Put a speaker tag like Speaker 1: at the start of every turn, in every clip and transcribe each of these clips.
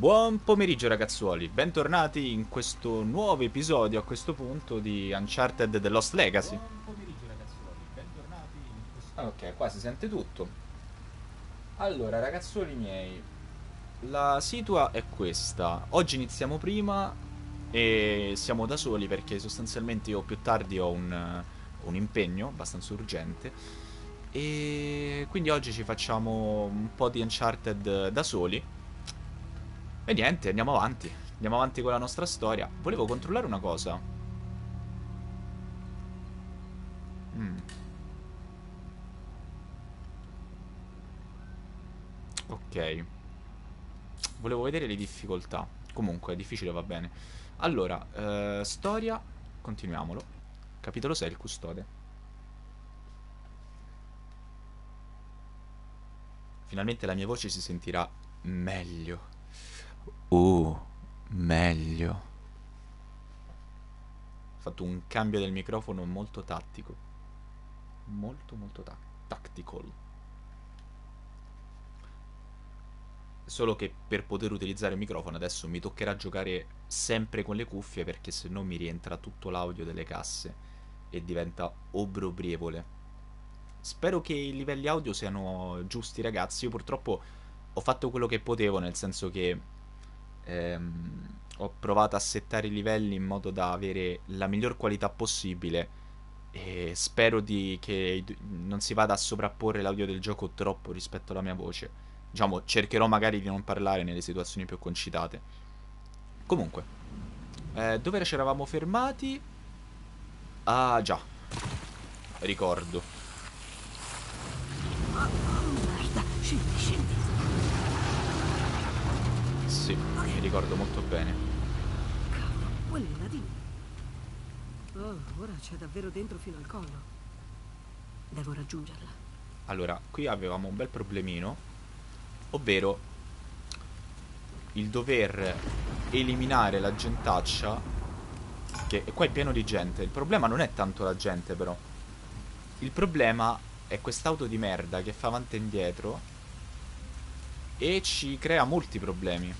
Speaker 1: Buon pomeriggio ragazzuoli, bentornati in questo nuovo episodio a questo punto di Uncharted The Lost Legacy. Buon pomeriggio ragazzuoli, bentornati in questo... Ok, qua si sente tutto. Allora ragazzuoli miei, la situa è questa. Oggi iniziamo prima e siamo da soli perché sostanzialmente io più tardi ho un, un impegno abbastanza urgente. E quindi oggi ci facciamo un po' di Uncharted da soli e niente, andiamo avanti. Andiamo avanti con la nostra storia. Volevo controllare una cosa. Mm. Ok. Volevo vedere le difficoltà. Comunque, difficile, va bene. Allora, eh, storia. Continuiamolo. Capitolo 6, il custode. Finalmente la mia voce si sentirà meglio. Uh, meglio. Ho fatto un cambio del microfono molto tattico. Molto, molto ta tactical. Solo che per poter utilizzare il microfono adesso mi toccherà giocare sempre con le cuffie perché se no mi rientra tutto l'audio delle casse e diventa obrobrievole. Spero che i livelli audio siano giusti ragazzi. Io purtroppo ho fatto quello che potevo, nel senso che ehm, ho provato a settare i livelli in modo da avere la miglior qualità possibile e spero di, che non si vada a sovrapporre l'audio del gioco troppo rispetto alla mia voce. Diciamo, cercherò magari di non parlare nelle situazioni più concitate. Comunque, eh, dove ci eravamo fermati? Ah, già. Ricordo.
Speaker 2: Oh, merda, scendi, scendi.
Speaker 1: Sì, mi ricordo molto bene.
Speaker 2: Cavolo, quella è Nadine. Oh, ora c'è davvero dentro fino al collo. Devo raggiungerla.
Speaker 1: Allora, qui avevamo un bel problemino, ovvero il dover eliminare la gentaccia, che qua è pieno di gente. Il problema non è tanto la gente, però. Il problema è quest'auto di merda che fa avanti e indietro e ci crea molti problemi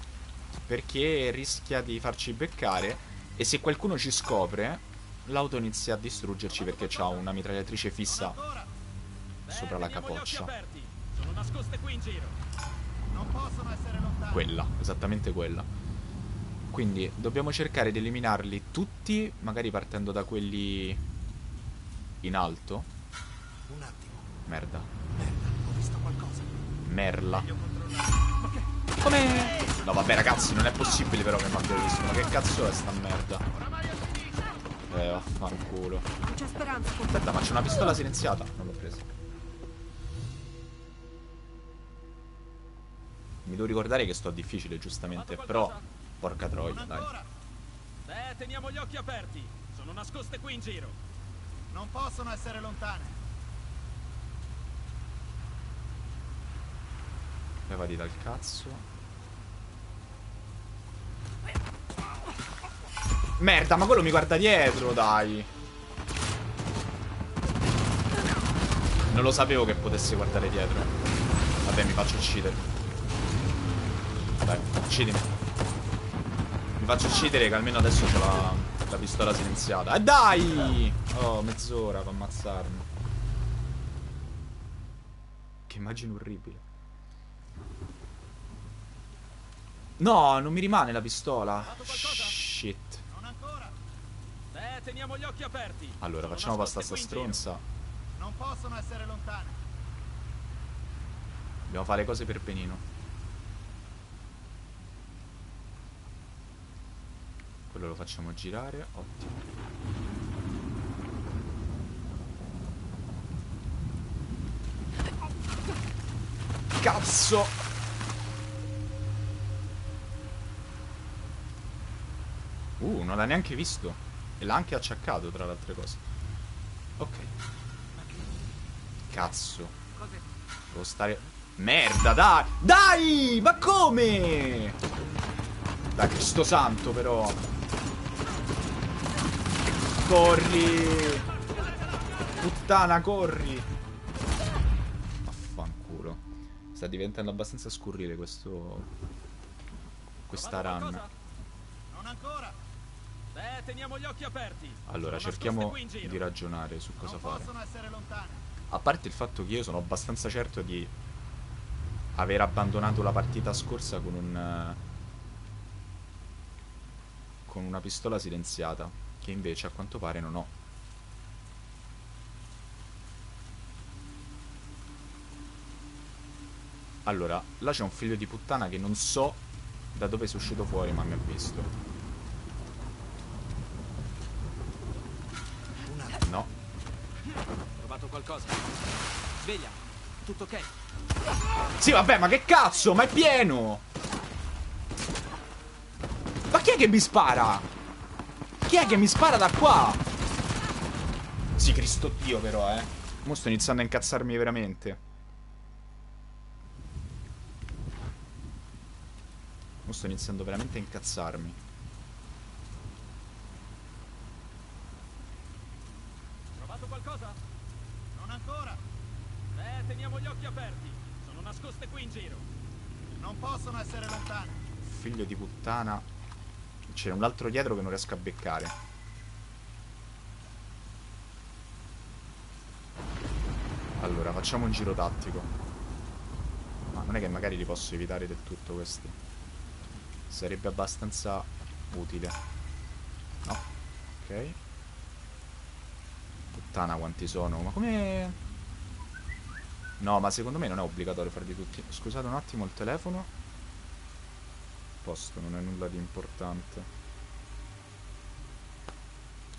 Speaker 1: perché rischia di farci beccare e se qualcuno ci scopre l'auto inizia a distruggerci perché ha una mitragliatrice fissa sopra la capoccia. Quella, esattamente quella. Quindi dobbiamo cercare di eliminarli tutti magari partendo da quelli in alto.
Speaker 3: Un attimo.
Speaker 1: Merda.
Speaker 3: Merda ho visto qualcosa.
Speaker 1: Merla come... No vabbè ragazzi non è possibile però che mi abbia visto. Ma che cazzo è sta merda? Eh vaffanculo. Aspetta ma c'è una pistola silenziata? Non l'ho presa. Mi devo ricordare che sto difficile giustamente Però Porca troia dai.
Speaker 4: Beh teniamo gli occhi aperti. Sono nascoste qui in giro.
Speaker 3: Non possono essere lontane
Speaker 1: Levati dal cazzo Merda, ma quello mi guarda dietro, dai. Non lo sapevo che potesse guardare dietro. Vabbè, mi faccio uccidere. Dai, uccidimi. Mi faccio uccidere che almeno adesso c'ho la, la pistola silenziata. E eh, dai! Oh, mezz'ora per ammazzarmi. Che immagine orribile. No, non mi rimane la pistola. Shit.
Speaker 4: Eh, teniamo gli occhi aperti.
Speaker 1: Allora, facciamo pasta sta stronza.
Speaker 3: Non possono essere lontane.
Speaker 1: Dobbiamo fare cose per Penino. Quello lo facciamo girare. Ottimo. Cazzo! Uh, non l'ha neanche visto. E l'ha anche acciaccato, tra le altre cose. Ok. Cazzo. Devo stare... Merda, dai! Dai! Ma come? Dai, Cristo santo, però. Corri! Puttana, corri! Affanculo. Sta diventando abbastanza scurrile questo... questa run.
Speaker 3: Non ancora!
Speaker 4: Beh, teniamo gli occhi aperti.
Speaker 1: Allora,
Speaker 4: Sono
Speaker 1: cerchiamo di ragionare su cosa
Speaker 3: non
Speaker 1: fare. A parte il fatto che io sono abbastanza certo di aver abbandonato la partita scorsa con un eh, con una pistola silenziata, che invece a quanto pare non ho. Allora, là c'è un figlio di puttana che non so da dove sia uscito fuori, ma mi ha visto.
Speaker 3: Un attimo!
Speaker 1: No.
Speaker 4: Trovato qualcosa? Sveglia. Tutto ok?
Speaker 1: Sì, vabbè, ma che cazzo? Ma è pieno! Ma chi è che mi spara? Chi è che mi spara da qua? Sì, Cristo Dio, però, eh. Mo sto iniziando a incazzarmi veramente. Mo sto iniziando veramente a incazzarmi.
Speaker 4: Trovato qualcosa?
Speaker 3: Non ancora!
Speaker 4: Beh, teniamo gli occhi aperti. Sono nascoste qui in giro.
Speaker 3: Non possono essere lontane!
Speaker 1: Figlio di puttana. C'è un altro dietro che non riesco a beccare. Allora, facciamo un giro tattico. Ma non è che magari li posso evitare del tutto questi. Sarebbe abbastanza utile. No. Ok. Puttana quanti sono. Ma come... No, ma secondo me non è obbligatorio farli tutti. Scusate un attimo il telefono. Posto, non è nulla di importante.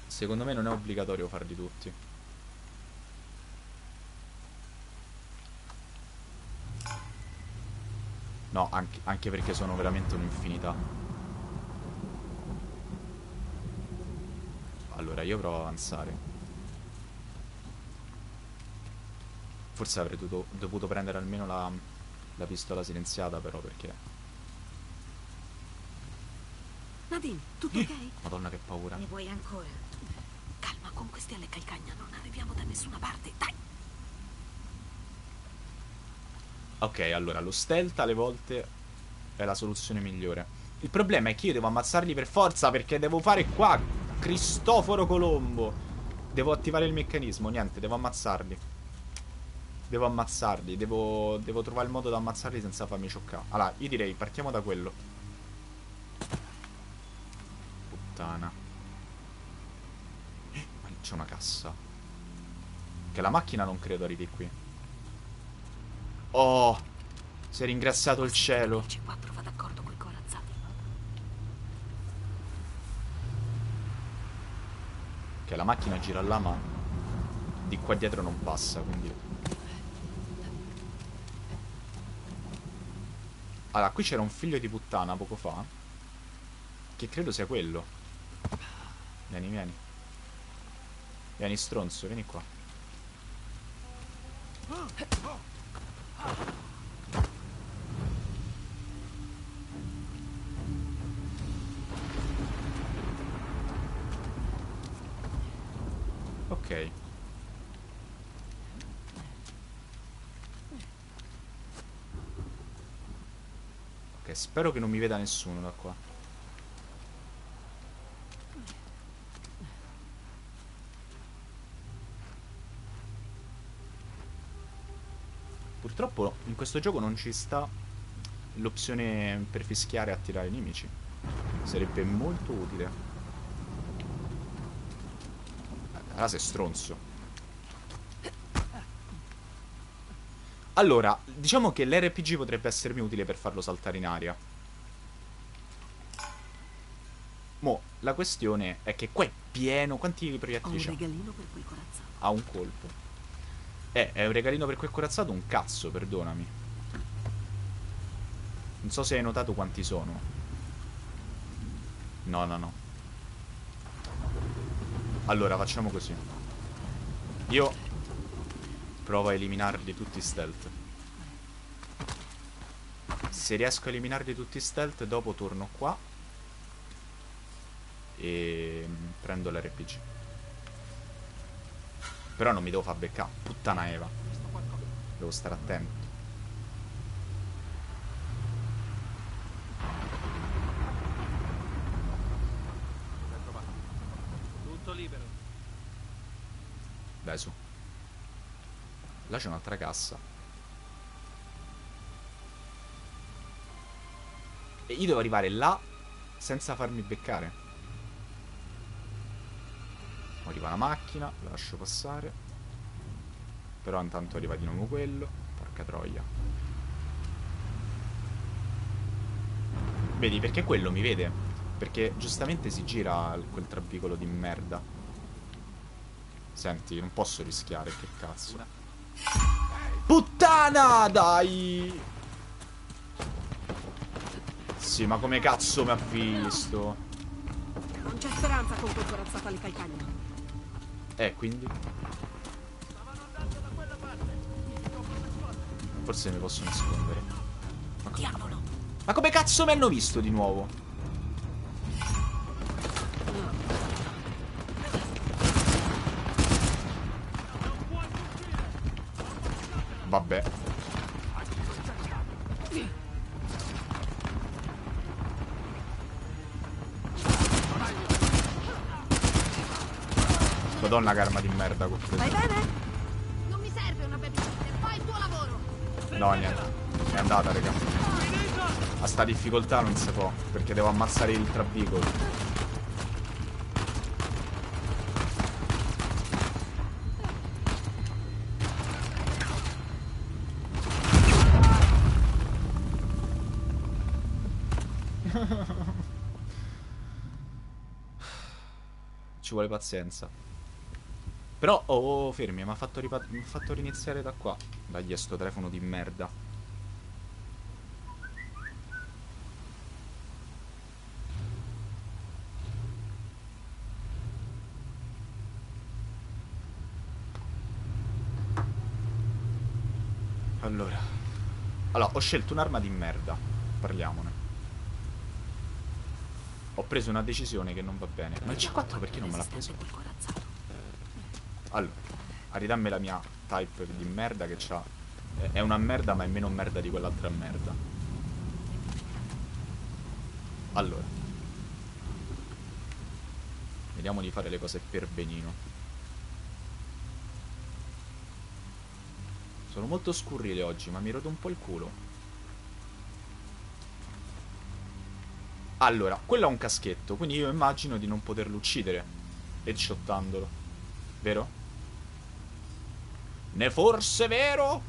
Speaker 1: Secondo me non è obbligatorio farli tutti. No, anche, anche perché sono veramente un'infinità. Allora, io provo ad avanzare. Forse avrei dovuto, dovuto prendere almeno la, la pistola silenziata, però, perché...
Speaker 2: Nadine, tutto ok?
Speaker 1: Madonna che paura.
Speaker 5: Ne vuoi ancora?
Speaker 2: Calma, con questi alle calcagna non arriviamo da nessuna parte. Dai!
Speaker 1: Ok, allora lo stealth alle volte è la soluzione migliore. Il problema è che io devo ammazzarli per forza perché devo fare qua Cristoforo Colombo. Devo attivare il meccanismo, niente, devo ammazzarli. Devo ammazzarli, devo, devo trovare il modo di ammazzarli senza farmi scioccare. Allora, io direi partiamo da quello. Puttana. Ma c'è una cassa. Che la macchina non credo arrivi qui. Oh, si è ringraziato il cielo.
Speaker 2: C4 va d'accordo coi corazzati.
Speaker 1: Che la macchina gira là, ma di qua dietro non passa, quindi... Allora, qui c'era un figlio di puttana poco fa. Che credo sia quello. Vieni, vieni. Vieni, stronzo, vieni qua. Ok. Spero che non mi veda nessuno da qua. Purtroppo in questo gioco non ci sta l'opzione per fischiare e attirare i nemici. Sarebbe molto utile. Allora sei stronzo. Allora, diciamo che l'RPG potrebbe essermi utile per farlo saltare in aria. Mo, la questione è che qua è pieno. Quanti proiettili
Speaker 2: corazzati.
Speaker 1: Ha un colpo. Eh, è un regalino per quel corazzato? Un cazzo, perdonami. Non so se hai notato quanti sono. No, no, no. Allora, facciamo così. Io Provo a eliminarli tutti stealth. Se riesco a eliminarli tutti stealth, dopo torno qua. E mm, prendo l'RPG. Però non mi devo far beccare. Puttana Eva. Devo stare attento. Tutto libero. Dai su. Là c'è un'altra cassa. E io devo arrivare là senza farmi beccare. Arriva la macchina, la lascio passare. Però intanto arriva di nuovo quello. Porca troia. Vedi, perché quello mi vede? Perché giustamente si gira quel trabicolo di merda. Senti, non posso rischiare, che cazzo. Puttana, dai! Sì, ma come cazzo mi ha visto?
Speaker 2: Non c'è speranza con quel corazzato alle calcagna.
Speaker 1: Eh, quindi? Forse mi posso nascondere. Ma, co-
Speaker 2: Diavolo!
Speaker 1: ma come cazzo mi hanno visto di nuovo? Vabbè. Madonna che arma di merda con
Speaker 2: Vai bene?
Speaker 5: Non mi serve una babysitter, fai il tuo lavoro!
Speaker 1: No, niente. È andata, raga. A sta difficoltà non si può, perché devo ammazzare il trabicolo. Ci vuole pazienza. Però, oh, oh, fermi, mi ha fatto, fatto riniziare da qua. Dagli sto telefono di merda. Allora. Allora, ho scelto un'arma di merda. Parliamone. Ho preso una decisione che non va bene. Ma il C4 perché non me l'ha preso?
Speaker 2: Corazzato.
Speaker 1: Allora, a ridammi la mia type di merda che c'ha. è- È una merda, ma è meno merda di quell'altra merda. Allora. Vediamo di fare le cose per benino. Sono molto scurrile oggi, ma mi rodo un po' il culo. Allora, quello ha un caschetto, quindi io immagino di non poterlo uccidere. Headshottandolo. Vero? Ne forse vero?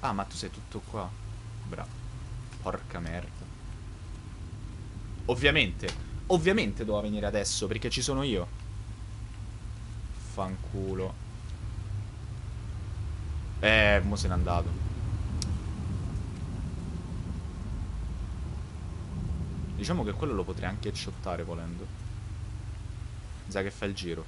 Speaker 1: Ah, ma tu sei tutto qua. Bravo. Porca merda. Ovviamente, ovviamente doveva venire adesso perché ci sono io. Fanculo. Eh, mo se n'è andato. Diciamo che quello lo potrei anche headshottare volendo. Mi sa che fa il giro.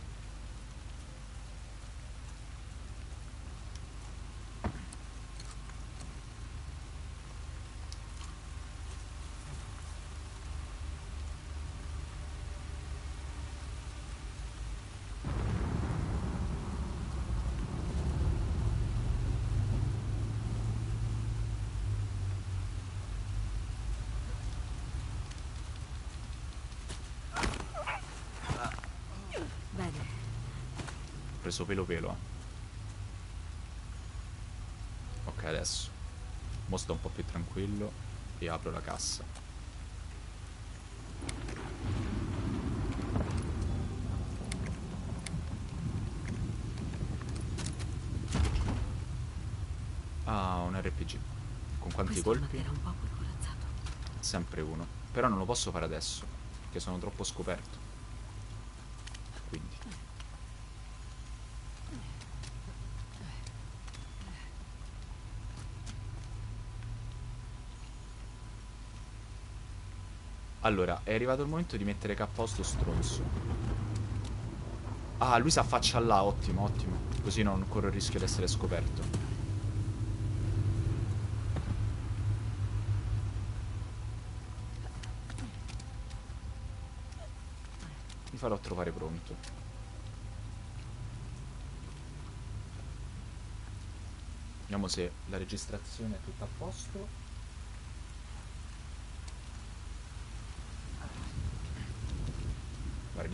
Speaker 1: Preso pelo pelo. Ok, adesso. Mo sto un po' più tranquillo e apro la cassa. Ah, un RPG. Con quanti
Speaker 2: Questo
Speaker 1: colpi?
Speaker 2: un.
Speaker 1: Sempre uno. Però non lo posso fare adesso. Perché sono troppo scoperto. Quindi. Allora, è arrivato il momento di mettere KO sto stronzo. Ah, lui si affaccia là, ottimo, ottimo. Così non corro il rischio di essere scoperto. Mi farò trovare pronto. Vediamo se la registrazione è tutta a posto.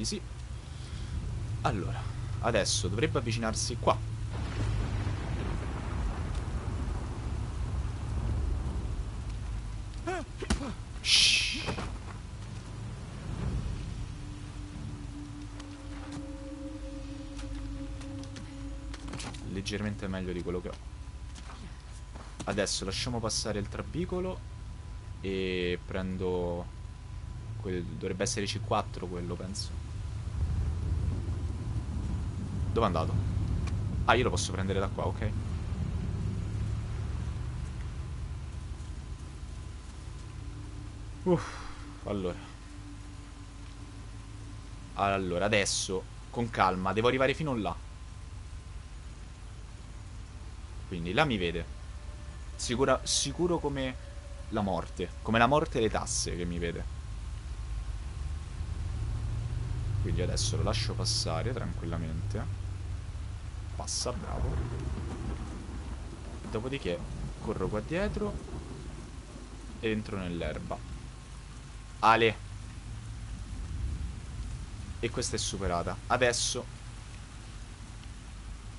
Speaker 1: Di sì. Allora, adesso dovrebbe avvicinarsi qua. Leggermente meglio di quello che ho. Adesso lasciamo passare il trabicolo e prendo... Quel, dovrebbe essere C4 quello, penso. Dove è andato? Ah, io lo posso prendere da qua, ok. Uff, allora. Allora, adesso, con calma, devo arrivare fino là. Quindi là mi vede. Sicura, sicuro come la morte. Come la morte e le tasse che mi vede. Quindi adesso lo lascio passare tranquillamente. Passa, bravo. Dopodiché corro qua dietro. E entro nell'erba. Ale. E questa è superata. Adesso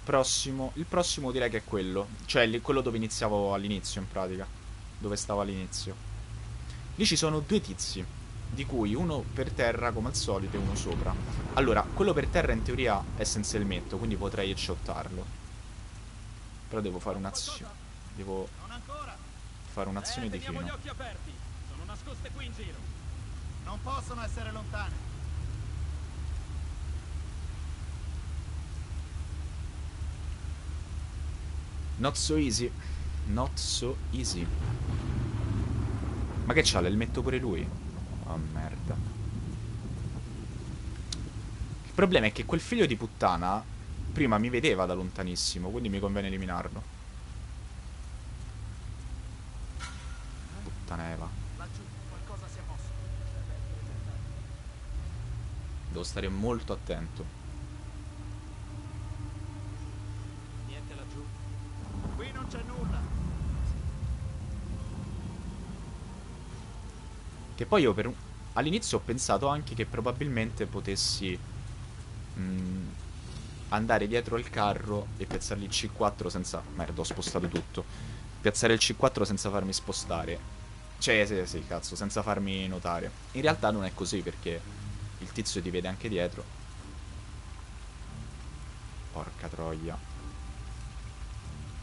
Speaker 1: Prossimo, il prossimo direi che è quello. Cioè quello dove iniziavo all'inizio in pratica. Dove stavo all'inizio. Lì ci sono due tizi. Di cui uno per terra come al solito e uno sopra. Allora, quello per terra in teoria è senza elmetto, quindi potrei headshottarlo. Però devo fare un'azione. Devo fare un'azione
Speaker 4: Eh,
Speaker 1: di
Speaker 4: gli
Speaker 1: fino.
Speaker 4: occhi aperti. Sono nascoste qui in giro.
Speaker 3: Non possono essere lontane!
Speaker 1: Not so easy. Not so easy. Ma che c'ha? L'elmetto pure lui? Oh merda. Il problema è che quel figlio di puttana prima mi vedeva da lontanissimo, quindi mi conviene eliminarlo. Puttana Eva.
Speaker 3: Laggiù, qualcosa si è mosso.
Speaker 1: Devo stare molto attento. Che poi io per all'inizio ho pensato anche che probabilmente potessi mm, andare dietro al carro e piazzargli il C4 senza... Merda, ho spostato tutto. Piazzare il C4 senza farmi spostare. Cioè, sì, sì, cazzo, senza farmi notare. In realtà non è così perché il tizio ti vede anche dietro. Porca troia.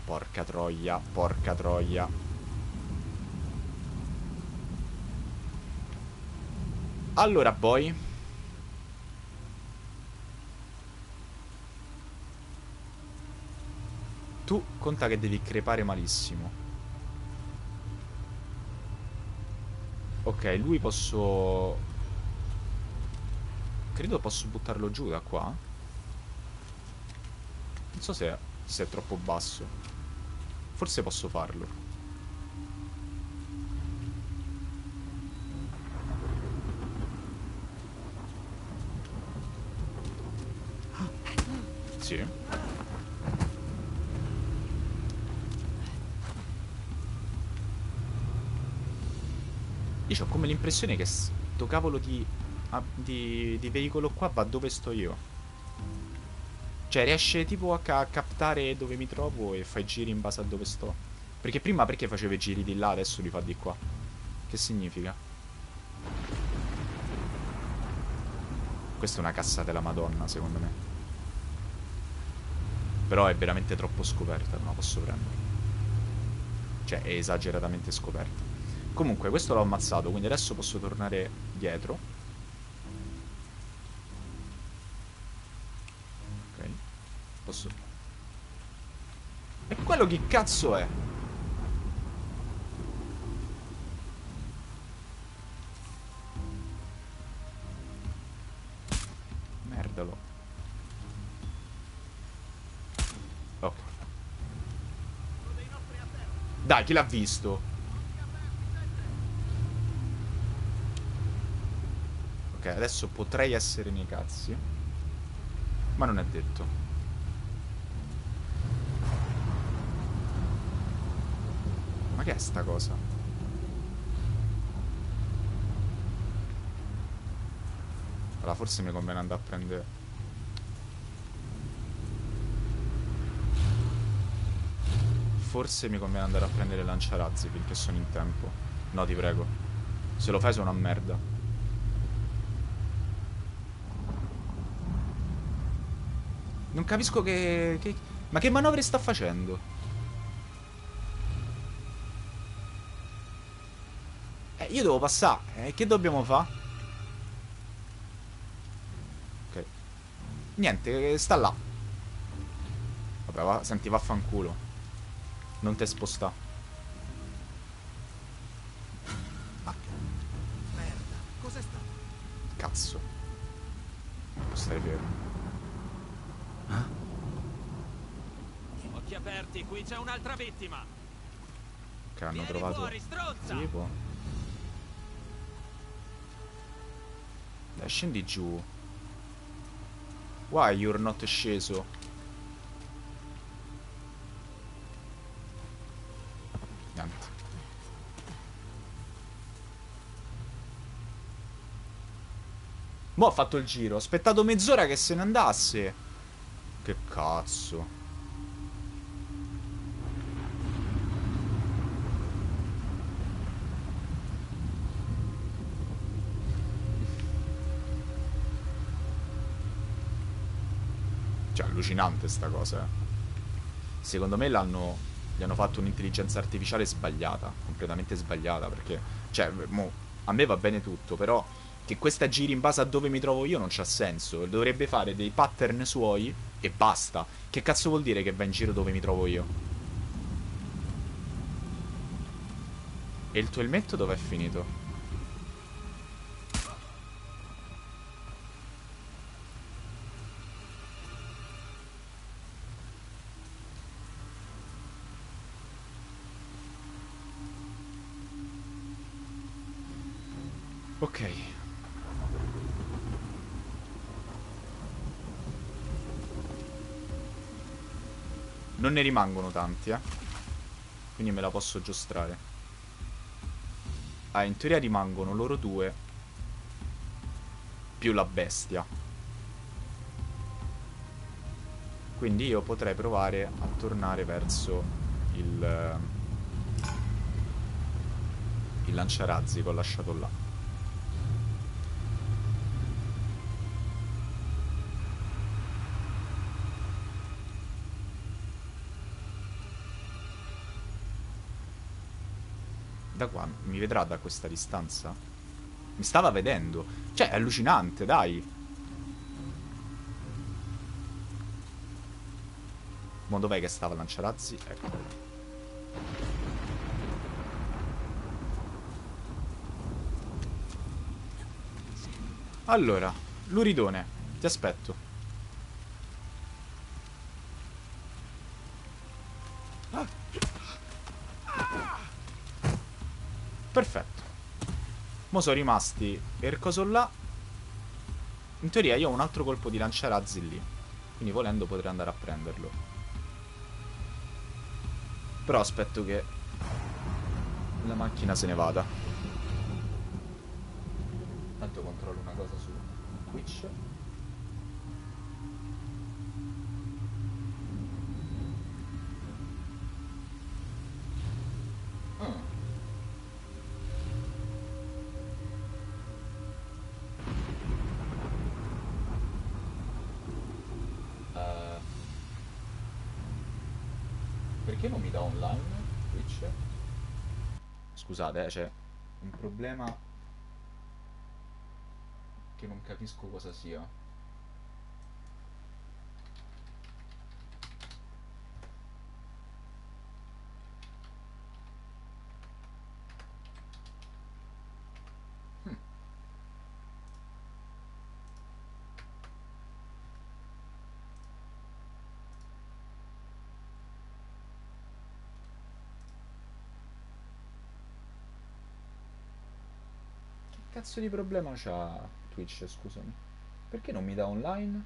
Speaker 1: Porca troia, porca troia. Allora, boy. Tu conta che devi crepare malissimo. Ok, lui posso... Credo posso buttarlo giù da qua. Non so se, se è troppo basso. Forse posso farlo. Sì. Io ho come l'impressione che sto cavolo di, ah, di, di veicolo qua va dove sto io. Cioè riesce tipo a, ca- captare dove mi trovo e fa i giri in base a dove sto. Perché prima perché faceva i giri di là, adesso li fa di qua. Che significa? Questa è una cassa della Madonna, secondo me. Però è veramente troppo scoperta, non la posso prendere. Cioè, è esageratamente scoperta. Comunque, questo l'ho ammazzato, quindi adesso posso tornare dietro. Ok. Posso... E quello chi cazzo è? Merdalo. Ok. Dai, chi l'ha visto? Ok, adesso potrei essere nei cazzi. Ma non è detto. che è sta cosa? Allora, forse mi conviene andare a prendere... Forse mi conviene andare a prendere lanciarazzi finché sono in tempo. No, ti prego. Se lo fai sono una merda. Non capisco che, che... Ma che manovre sta facendo? Eh, io devo passare. Eh, che dobbiamo fare? Ok. Niente, sta là. Vabbè, va, senti, vaffanculo. Non te sposta.
Speaker 3: Merda, cos'è stato?
Speaker 1: Cazzo. Non stai fermo.
Speaker 4: Occhi aperti, qui c'è un'altra vittima.
Speaker 1: Che hanno
Speaker 4: Vieni
Speaker 1: trovato...
Speaker 4: fuori!
Speaker 1: Tipo. Dai, scendi giù. Why you're not sceso? Niente. Mo' ha fatto il giro. Ho aspettato mezz'ora che se ne andasse. Che cazzo. Allucinante sta cosa. eh. Secondo me l'hanno. Gli hanno fatto un'intelligenza artificiale sbagliata. Completamente sbagliata. Perché. Cioè, mo, a me va bene tutto, però. Che questa giri in base a dove mi trovo io non c'ha senso. Dovrebbe fare dei pattern suoi e basta. Che cazzo vuol dire che va in giro dove mi trovo io? E il tuo elmetto dov'è finito? Ne rimangono tanti, eh. Quindi me la posso giostrare. Ah, in teoria rimangono loro due. Più la bestia. Quindi io potrei provare a tornare verso il... eh, Il lanciarazzi che ho lasciato là. Da qua mi vedrà da questa distanza? Mi stava vedendo. Cioè, è allucinante, dai. Ma dov'è che stava lanciarazzi? Ecco. Allora, Luridone, ti aspetto. Perfetto. Mo sono rimasti per là. In teoria io ho un altro colpo di lanciarazzi lì. Quindi volendo potrei andare a prenderlo. Però aspetto che la macchina se ne vada. Tanto controllo una cosa su Twitch. Perché non mi dà online Twitch? Scusate, eh, c'è un problema che non capisco cosa sia. cazzo di problema c'ha Twitch, scusami. Perché non mi dà online?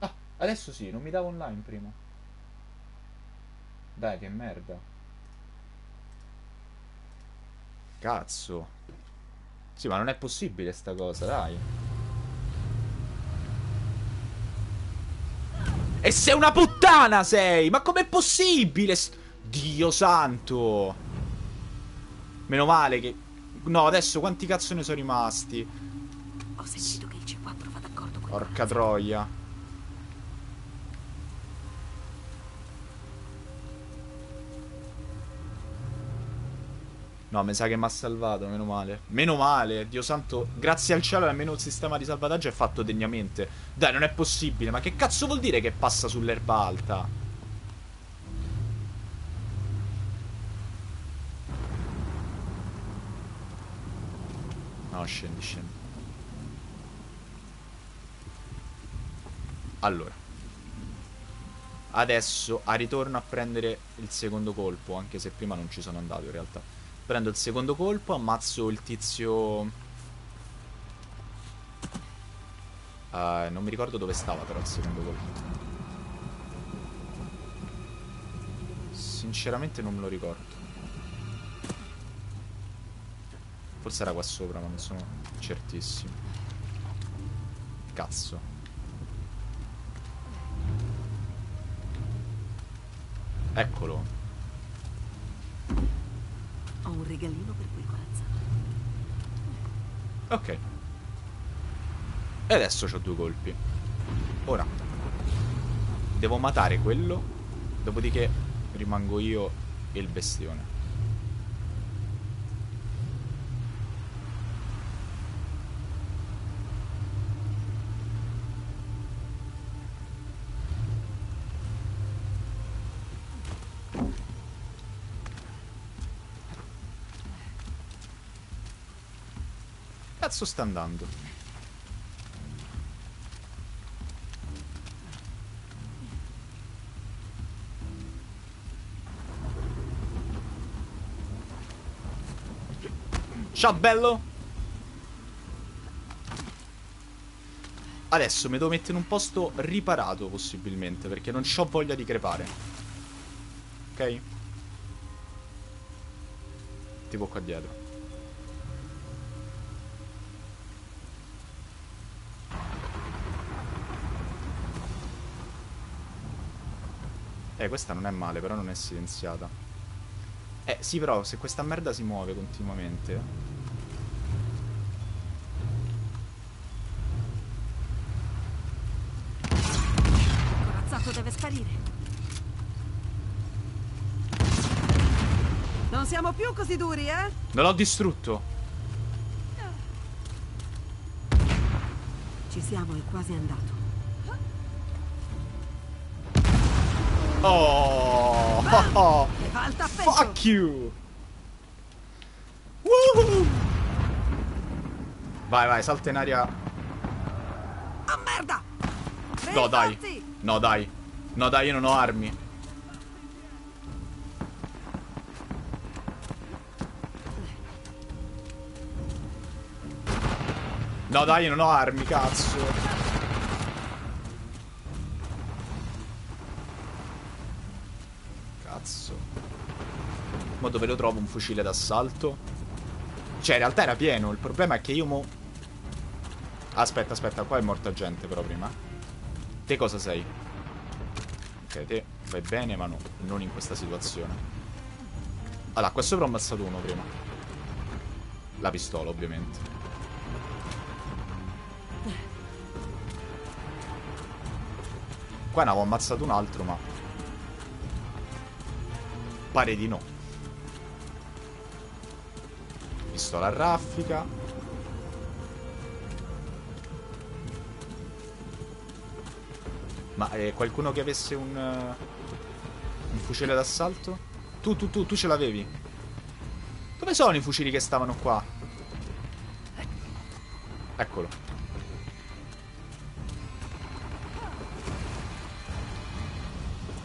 Speaker 1: Ah, adesso sì, non mi dava online prima. Dai, che merda. Cazzo. Sì, ma non è possibile sta cosa, dai. E sei una puttana, sei! Ma com'è possibile? Dio santo! Meno male che... No, adesso quanti cazzo ne sono rimasti?
Speaker 2: Ho sentito che il C4 va d'accordo con
Speaker 1: Porca troia. No, mi sa che mi ha salvato, meno male. Meno male, Dio santo. Grazie al cielo almeno il sistema di salvataggio è fatto degnamente. Dai, non è possibile. Ma che cazzo vuol dire che passa sull'erba alta? No, scendi, scendi. Allora. Adesso a ritorno a prendere il secondo colpo, anche se prima non ci sono andato in realtà. Prendo il secondo colpo, ammazzo il tizio... Uh, non mi ricordo dove stava però il secondo colpo. Sinceramente non me lo ricordo. Forse era qua sopra, ma non sono certissimo. Cazzo. Eccolo.
Speaker 2: Ho un regalino per quel corazzano.
Speaker 1: Ok. E adesso ho due colpi. Ora. Devo matare quello. Dopodiché rimango io e il bestione. Cazzo sta andando? Ciao bello. Adesso mi devo mettere in un posto riparato possibilmente Perché non ho voglia di crepare. Ok? Tipo qua dietro Eh, questa non è male, però non è silenziata. Eh, sì, però se questa merda si muove continuamente...
Speaker 2: Il corazzato deve sparire. Non siamo più così duri, eh?
Speaker 1: Non l'ho distrutto!
Speaker 2: Ci siamo, è quasi andato.
Speaker 1: Oh! oh,
Speaker 2: va al tappeto.
Speaker 1: Fuck you! Woohoo! Vai, vai, salta in aria.
Speaker 2: Ah, merda!
Speaker 1: No, dai. No, dai. No, dai, io non ho armi. No, dai, io non ho armi. Cazzo. Dove lo trovo un fucile d'assalto? Cioè, in realtà era pieno. Il problema è che io mo... Aspetta, aspetta, qua è morta gente però prima. Te cosa sei? Ok, te vai bene, ma no, non in questa situazione. Allora, qua sopra ho ammazzato uno prima. La pistola, ovviamente. Qua ne avevo ammazzato un altro, ma... Pare di no. Pistola a raffica. Ma eh, qualcuno che avesse un... uh, un fucile d'assalto? Tu, tu, tu, tu ce l'avevi? Dove sono i fucili che stavano qua? Eccolo.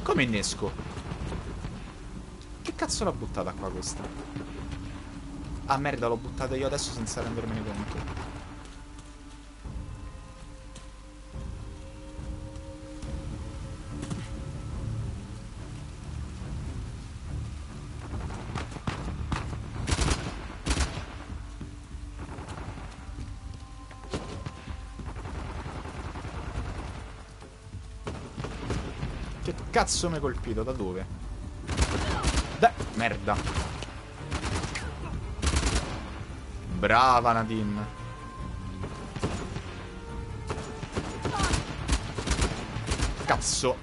Speaker 1: Come innesco? Che cazzo l'ho buttata qua questa? Ah merda, l'ho buttato io adesso senza rendermene conto. Che cazzo mi hai colpito? Da dove? Da... Merda Brava Nadine. Cazzo.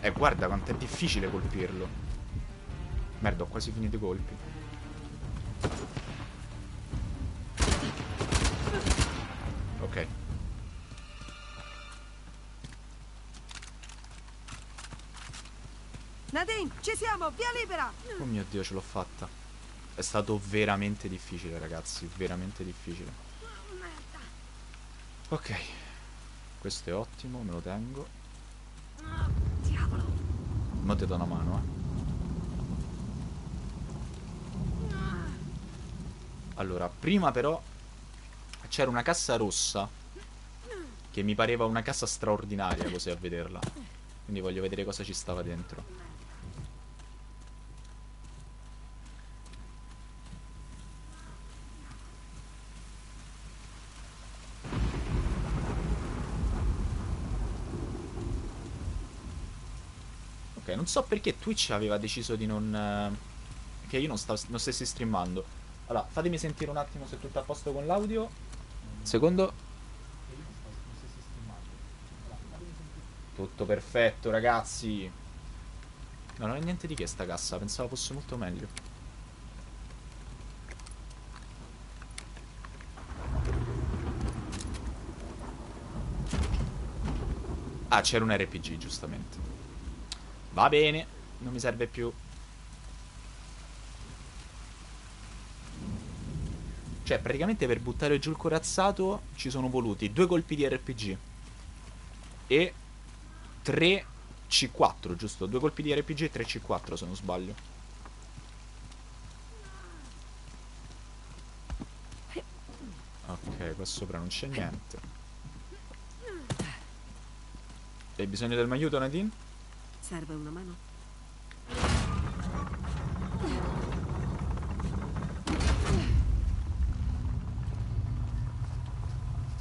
Speaker 1: Eh, guarda quanto è difficile colpirlo. Merda, ho quasi finito i colpi.
Speaker 2: Ci siamo, via libera!
Speaker 1: Oh mio dio, ce l'ho fatta. È stato veramente difficile, ragazzi. Veramente difficile. Ok. Questo è ottimo, me lo tengo.
Speaker 5: Diavolo.
Speaker 1: Mo ti do una mano, eh. Allora, prima però c'era una cassa rossa che mi pareva una cassa straordinaria così a vederla. Quindi voglio vedere cosa ci stava dentro. So perché Twitch aveva deciso di non... eh, che io non, sta- non stessi streamando. Allora, fatemi sentire un attimo se è tutto a posto con l'audio. Secondo. Tutto perfetto, ragazzi. No, non è niente di che sta cassa, pensavo fosse molto meglio. Ah, c'era un RPG, giustamente. Va bene, non mi serve più. Cioè, praticamente per buttare giù il corazzato ci sono voluti due colpi di RPG e 3 C4, giusto? Due colpi di RPG e 3 C4 se non sbaglio. Ok, qua sopra non c'è niente. Hai bisogno del mio aiuto, Nadine?
Speaker 2: Serve una mano?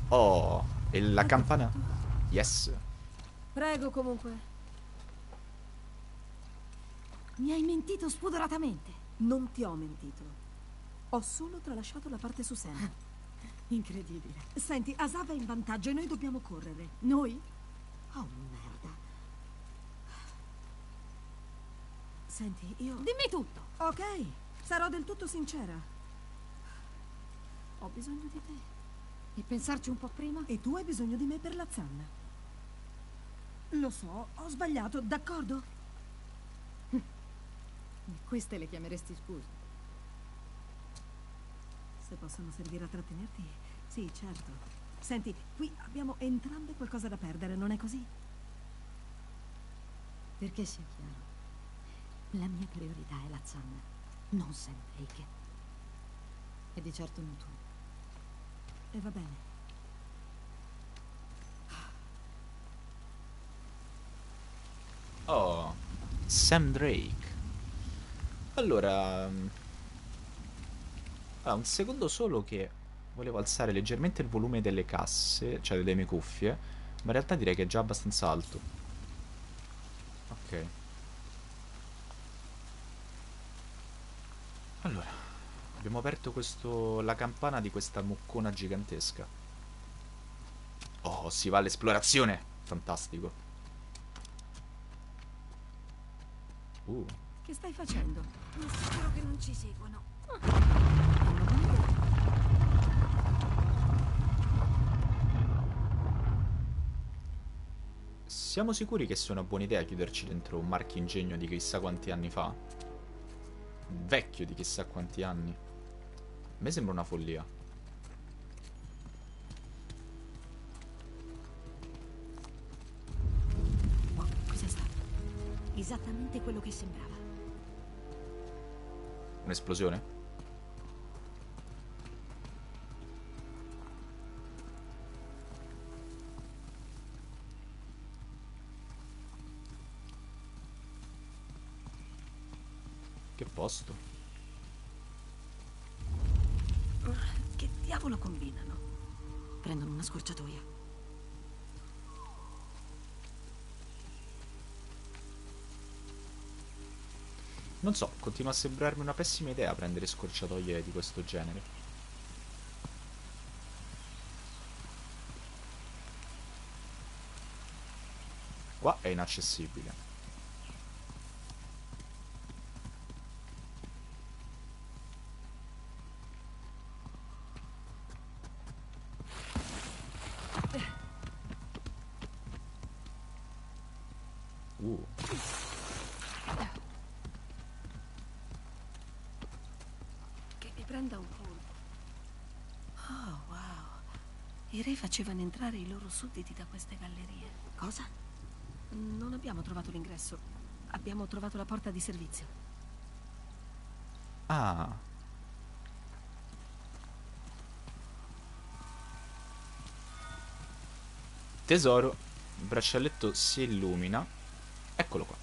Speaker 1: Oh, e la campana? Yes.
Speaker 2: Prego comunque.
Speaker 5: Mi hai mentito spudoratamente.
Speaker 2: Non ti ho mentito. Ho solo tralasciato la parte su Sam.
Speaker 5: Incredibile.
Speaker 2: Senti, Asav è in vantaggio e noi dobbiamo correre.
Speaker 5: Noi? Oh, merda.
Speaker 2: Senti, io...
Speaker 5: Dimmi tutto.
Speaker 2: Ok, sarò del tutto sincera. Ho bisogno di te.
Speaker 5: E pensarci un po' prima?
Speaker 2: E tu hai bisogno di me per la zanna. Lo so, ho sbagliato, d'accordo?
Speaker 5: Queste le chiameresti scuse.
Speaker 2: Se possono servire a trattenerti, sì, certo. Senti, qui abbiamo entrambe qualcosa da perdere, non è così?
Speaker 5: Perché sia chiaro, la mia priorità è la zanna, non Sam Drake. E di certo non tu.
Speaker 2: E va bene.
Speaker 1: Oh, Sam Drake. Allora, mm, allora, un secondo solo che volevo alzare leggermente il volume delle casse, cioè delle mie cuffie, ma in realtà direi che è già abbastanza alto. Ok. Allora, abbiamo aperto questo, la campana di questa muccona gigantesca. Oh, si va all'esplorazione! Fantastico. Uh,
Speaker 2: Che stai facendo?
Speaker 5: Mi sicuro che non ci seguono.
Speaker 1: Siamo sicuri che sia una buona idea chiuderci dentro un marchio ingegno di chissà quanti anni fa? Vecchio di chissà quanti anni. A me sembra una follia.
Speaker 5: Oh, cos'è stato? Esattamente quello che sembrava.
Speaker 1: Un'esplosione? Che posto?
Speaker 2: Che diavolo combinano? Prendono una scorciatoia.
Speaker 1: Non so, continua a sembrarmi una pessima idea prendere scorciatoie di questo genere. Qua è inaccessibile. Uh.
Speaker 2: Che mi prenda un colpo. Oh, wow. I re facevano entrare i loro sudditi da queste gallerie. Cosa? Non abbiamo trovato l'ingresso. Abbiamo trovato la porta di servizio.
Speaker 1: Ah. Tesoro, il braccialetto si illumina. Eccolo qua.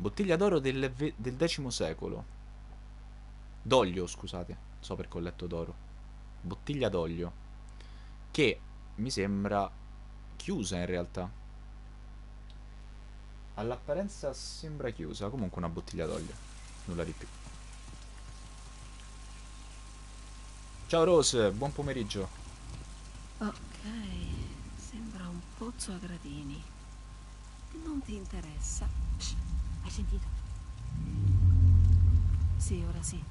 Speaker 1: Bottiglia d'oro del, del X secolo. D'olio, scusate. So perché ho letto d'oro. Bottiglia d'olio. Che mi sembra chiusa in realtà. All'apparenza sembra chiusa. Comunque una bottiglia d'olio. Nulla di più. Ciao Rose, buon pomeriggio.
Speaker 2: Ok, sembra un pozzo a gradini. Non ti interessa?
Speaker 5: Hai sentito?
Speaker 2: Sì, ora sì.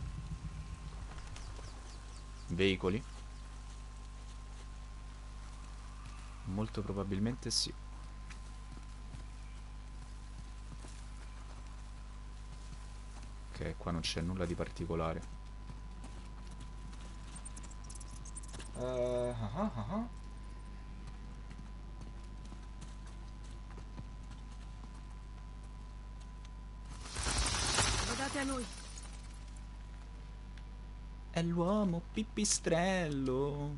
Speaker 1: Veicoli? Molto probabilmente sì. Ok, qua non c'è nulla di particolare. Eh, ah, ah, ah.
Speaker 2: Guardate a noi.
Speaker 1: È l'uomo pipistrello.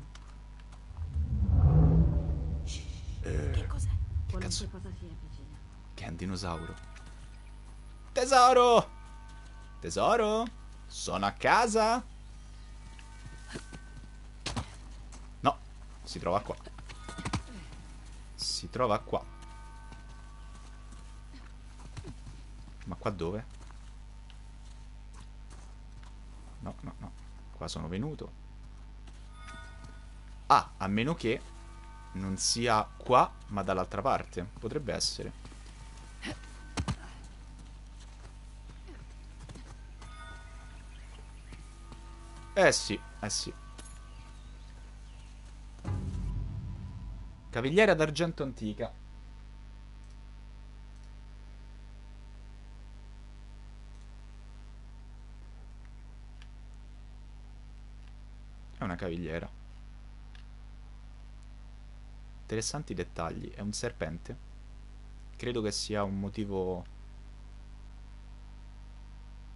Speaker 2: Che cos'è?
Speaker 1: Che cazzo?
Speaker 5: cosa sia vicina.
Speaker 1: Che è un dinosauro. Tesoro! Tesoro? Sono a casa? No, si trova qua. Si trova qua. Ma qua dove? No, no, no. Qua sono venuto. Ah, a meno che non sia qua, ma dall'altra parte. Potrebbe essere. Eh sì, eh sì. Cavigliera d'argento antica. Cavigliera. Interessanti dettagli. È un serpente. Credo che sia un motivo...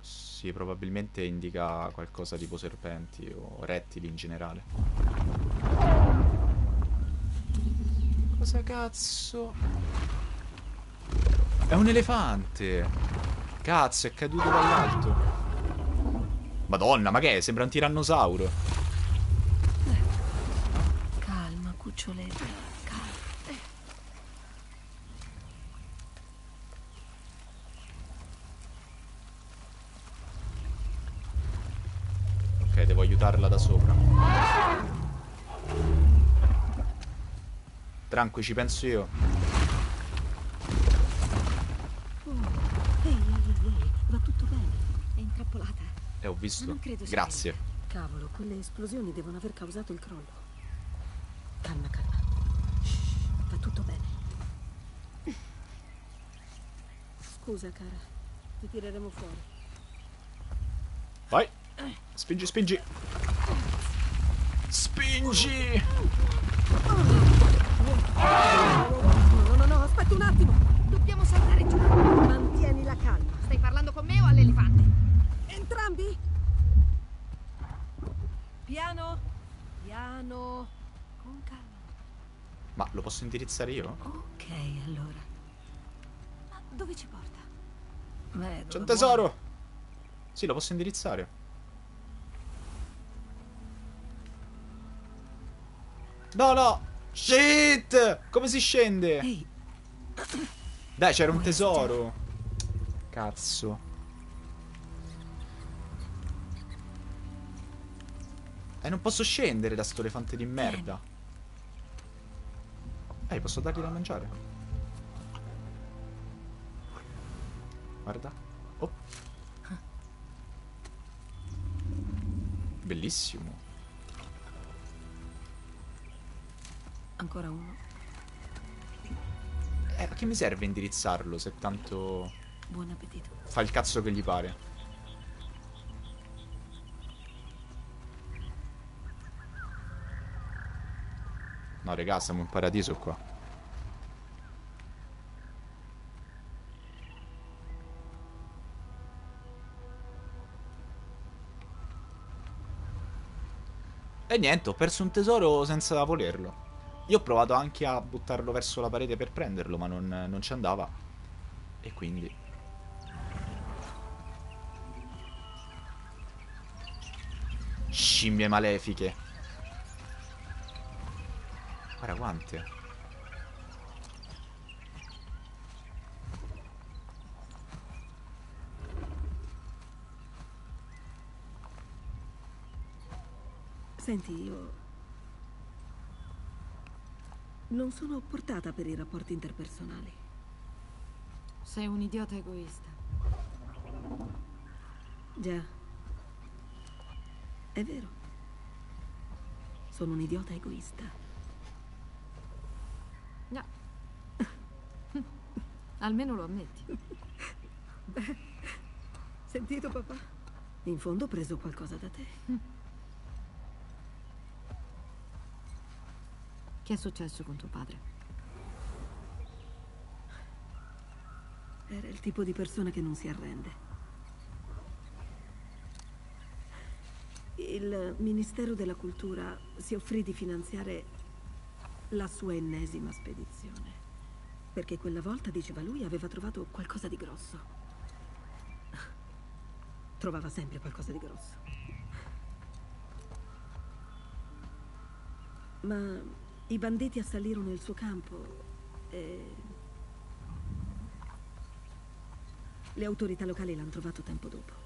Speaker 1: Sì, probabilmente indica qualcosa tipo serpenti o rettili in generale. Cosa cazzo? È un elefante! Cazzo, è caduto dall'alto. Madonna, ma che è? Sembra un tirannosauro.
Speaker 2: Calma, cuccioletto. Calma.
Speaker 1: Ok, devo aiutarla da sopra. Tranqui, ci penso io.
Speaker 2: Oh, ehi, ehi, ehi, ehi, va tutto bene.
Speaker 5: È intrappolata.
Speaker 1: Eh, ho visto.
Speaker 5: Non credo sia
Speaker 1: Grazie.
Speaker 2: Cavolo, quelle esplosioni devono aver causato il crollo. Calma, calma. Shh, va tutto bene. Scusa, cara. Ti tireremo fuori.
Speaker 1: Vai. Spingi, spingi. Spingi!
Speaker 2: No, no, no, aspetta un attimo.
Speaker 5: Dobbiamo saltare giù.
Speaker 2: Mantieni la calma.
Speaker 5: Stai parlando con me o all'elefante?
Speaker 2: Entrambi? Piano, piano, con calma.
Speaker 1: Ma lo posso indirizzare io?
Speaker 2: Ok, allora.
Speaker 5: Ma dove ci porta?
Speaker 1: C'è un tesoro! Sì, lo posso indirizzare. No, no! Shit! Come si scende?
Speaker 2: Ehi,
Speaker 1: Dai, c'era un tesoro. Cazzo. Eh, non posso scendere da sto elefante di merda. Eh, posso dargli da mangiare. Guarda. Oh. Bellissimo.
Speaker 2: ancora uno.
Speaker 1: Eh, a che mi serve indirizzarlo se tanto
Speaker 2: Buon appetito.
Speaker 1: fa il cazzo che gli pare? No, regà, siamo in paradiso qua. E niente, ho perso un tesoro senza volerlo. Io ho provato anche a buttarlo verso la parete per prenderlo, ma non, non ci andava. E quindi... Scimmie malefiche. Guarda quante.
Speaker 2: Senti, io... Non sono portata per i rapporti interpersonali.
Speaker 5: Sei un idiota egoista.
Speaker 2: Già. È vero. Sono un idiota egoista.
Speaker 5: No. Almeno lo ammetti.
Speaker 2: Sentito, papà? In fondo ho preso qualcosa da te.
Speaker 5: Che è successo con tuo padre?
Speaker 2: Era il tipo di persona che non si arrende. Il Ministero della Cultura si offrì di finanziare la sua ennesima spedizione. Perché quella volta, diceva lui, aveva trovato qualcosa di grosso. Trovava sempre qualcosa di grosso. Ma i banditi assalirono il suo campo e le autorità locali l'hanno trovato tempo dopo.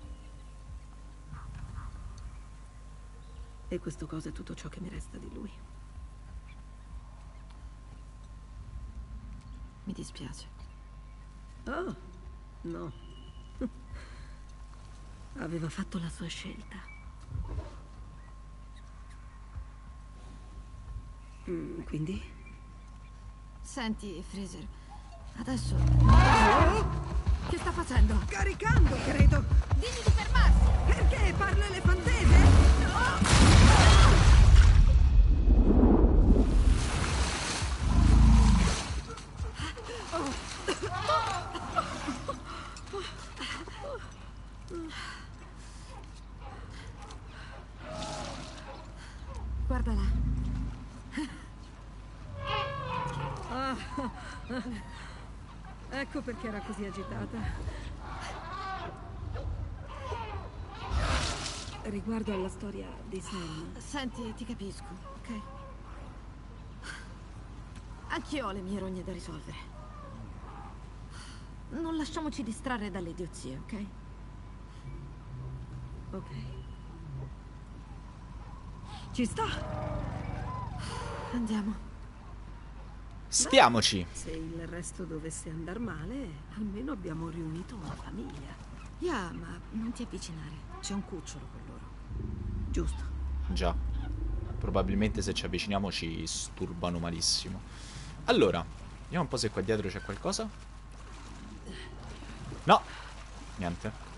Speaker 2: E questo cosa è tutto ciò che mi resta di lui.
Speaker 5: Mi dispiace.
Speaker 2: Oh, no. Aveva fatto la sua scelta. Mm, quindi?
Speaker 5: Senti, Fraser, adesso... Che sta facendo?
Speaker 2: Caricando, credo.
Speaker 5: Digli di fermarsi!
Speaker 2: Perché? Parlo elefantese?
Speaker 5: Guarda là.
Speaker 2: Ecco perché era così agitata. Riguardo alla storia di Sam,
Speaker 5: Senti, ti capisco, ok? Anch'io ho le mie rogne da risolvere. Non lasciamoci distrarre dalle idiozie, ok?
Speaker 2: ok. Ci sta.
Speaker 5: Andiamo.
Speaker 1: Stiamoci.
Speaker 2: Se il resto dovesse andare male, almeno abbiamo riunito una famiglia.
Speaker 5: Ya, ma non ti avvicinare. C'è un cucciolo con loro.
Speaker 2: Giusto.
Speaker 1: Già. Probabilmente se ci avviciniamo ci sturbano malissimo. Allora, vediamo un po' se qua dietro c'è qualcosa. No. Niente.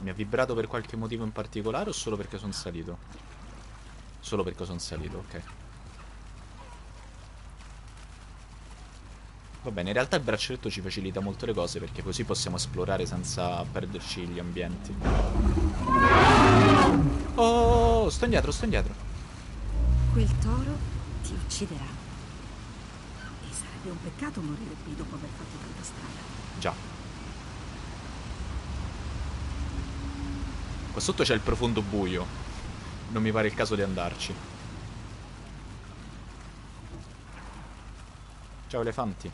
Speaker 1: Mi ha vibrato per qualche motivo in particolare o solo perché sono salito? Solo perché sono salito, ok. Va bene, in realtà il braccialetto ci facilita molto le cose perché così possiamo esplorare senza perderci gli ambienti. Oh, sto indietro, sto indietro.
Speaker 5: Quel toro ti ucciderà.
Speaker 2: È un peccato morire qui dopo aver fatto tanta strada.
Speaker 1: Già. Qua sotto c'è il profondo buio. Non mi pare il caso di andarci. Ciao elefanti.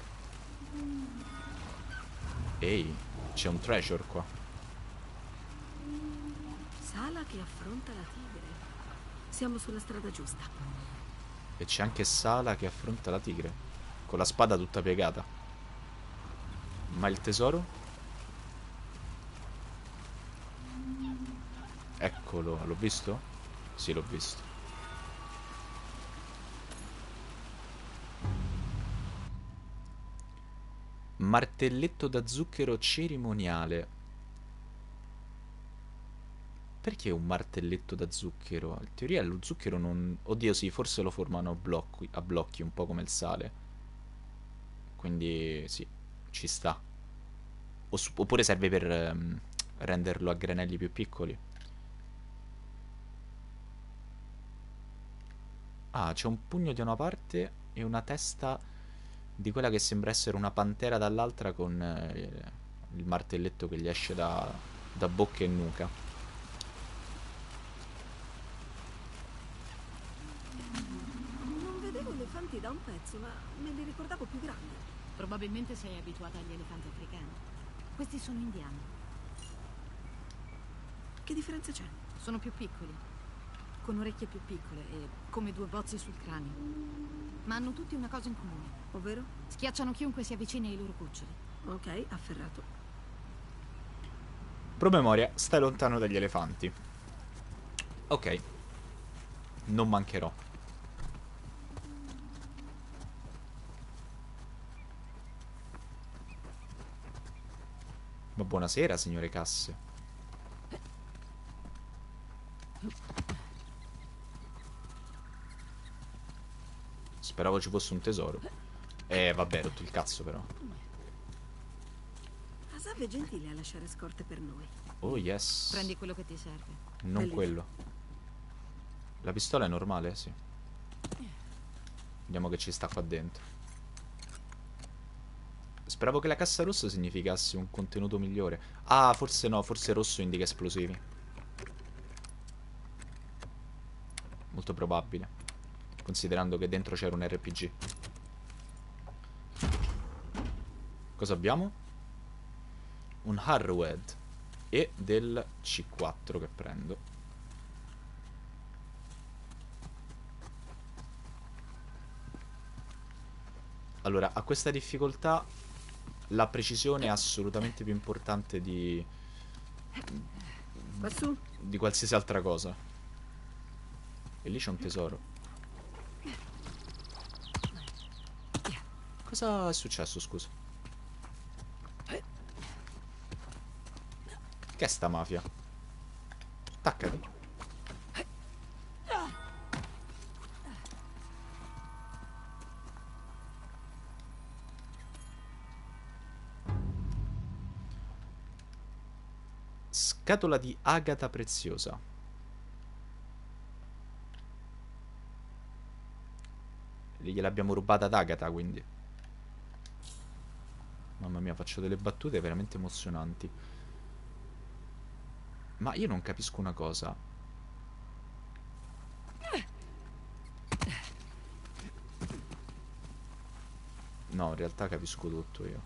Speaker 1: Ehi, c'è un treasure qua.
Speaker 2: Sala che affronta la tigre. Siamo sulla strada giusta.
Speaker 1: E c'è anche Sala che affronta la tigre. Con la spada tutta piegata. Ma il tesoro? Eccolo, l'ho visto? Sì, l'ho visto. Martelletto da zucchero cerimoniale. Perché un martelletto da zucchero? In teoria lo zucchero non... Oddio sì, forse lo formano a blocchi, a blocchi un po' come il sale. Quindi sì, ci sta. Oppure serve per ehm, renderlo a granelli più piccoli. Ah, c'è un pugno da una parte e una testa di quella che sembra essere una pantera dall'altra con eh, il martelletto che gli esce da, da bocca e nuca.
Speaker 2: Non vedevo elefanti da un pezzo, ma me li ricordavo più grandi.
Speaker 5: Probabilmente sei abituata agli elefanti africani. Questi sono indiani.
Speaker 2: Che differenza c'è?
Speaker 5: Sono più piccoli, con orecchie più piccole e come due bozzi sul cranio. Ma hanno tutti una cosa in comune.
Speaker 2: Ovvero?
Speaker 5: Schiacciano chiunque si avvicini ai loro cuccioli.
Speaker 2: Ok, afferrato.
Speaker 1: Promemoria, stai lontano dagli elefanti. Ok. Non mancherò. Ma buonasera, signore casse. Speravo ci fosse un tesoro. Eh, vabbè, rotto il cazzo però.
Speaker 2: Asav è gentile a lasciare scorte per noi.
Speaker 1: Oh, yes.
Speaker 5: Prendi quello che ti serve.
Speaker 1: Non
Speaker 2: Bellissimo.
Speaker 1: quello. La pistola è normale? Sì. Vediamo che ci sta qua dentro. Speravo che la cassa rossa significasse un contenuto migliore. Ah, forse no, forse rosso indica esplosivi. Molto probabile. Considerando che dentro c'era un RPG. Cosa abbiamo? Un Harrowhead e del C4 che prendo. Allora, a questa difficoltà la precisione è assolutamente più importante di,
Speaker 2: Quassù?
Speaker 1: di qualsiasi altra cosa. E lì c'è un tesoro. Cosa è successo, scusa? Che è sta mafia? Attaccati. Scatola di agata preziosa. Gliel'abbiamo rubata ad Agata, quindi. Mamma mia, faccio delle battute veramente emozionanti. Ma io non capisco una cosa. No, in realtà capisco tutto io.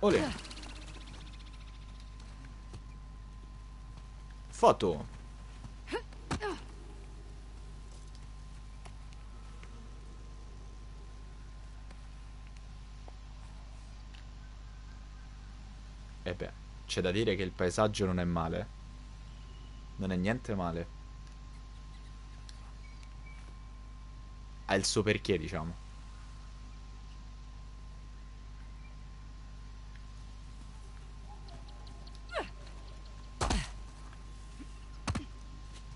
Speaker 1: Olè. Foto. E beh, c'è da dire che il paesaggio non è male. Non è niente male. Ha il suo perché, diciamo.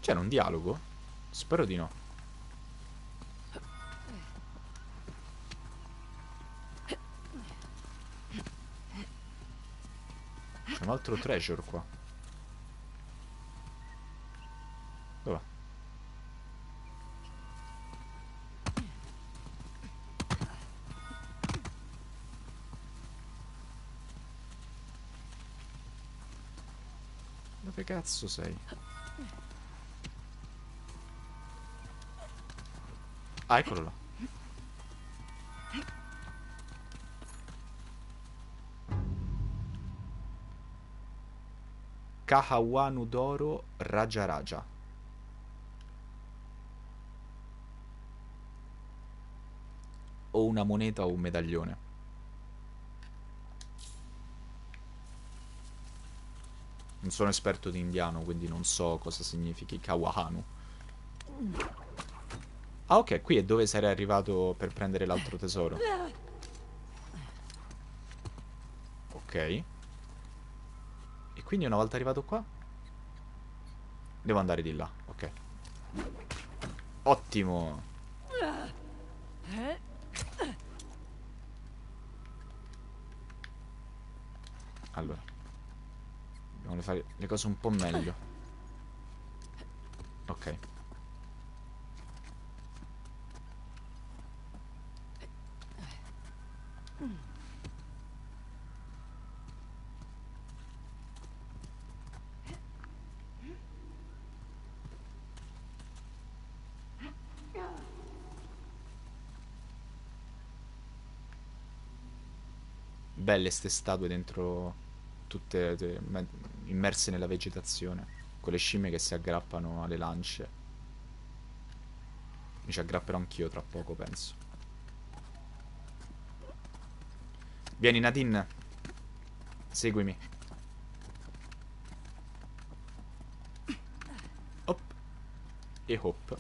Speaker 1: C'era un dialogo? Spero di no. un altro treasure qua. Dov'è? Dove cazzo sei? Ah, eccolo là. Kahawanu d'oro Raja Raja. O una moneta o un medaglione. Non sono esperto di indiano, quindi non so cosa significhi Kawahanu. Ah, ok, qui è dove sarei arrivato per prendere l'altro tesoro. Ok. Quindi una volta arrivato qua... Devo andare di là, ok. Ottimo! Allora. Dobbiamo fare le cose un po' meglio. Ok. Belle ste statue dentro tutte te- me- immerse nella vegetazione, con le scimmie che si aggrappano alle lance. Mi ci aggrapperò anch'io tra poco, penso. Vieni Nadine, seguimi. Hop. E hop.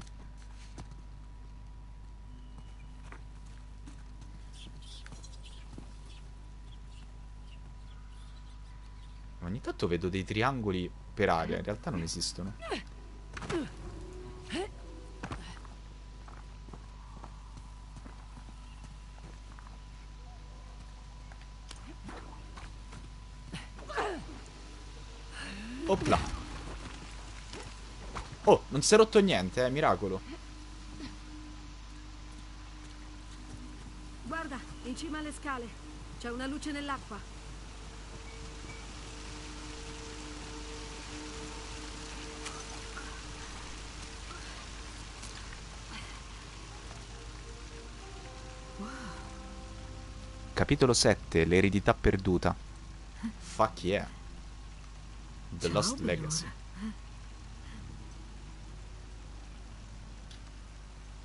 Speaker 1: Ogni tanto vedo dei triangoli per aria, in realtà non esistono. Opla. Oh, non si è rotto niente, eh, miracolo.
Speaker 2: Guarda, in cima alle scale. C'è una luce nell'acqua.
Speaker 1: Capitolo 7, l'eredità perduta. Fuck yeah. The
Speaker 2: Ciao,
Speaker 1: Lost. Legacy.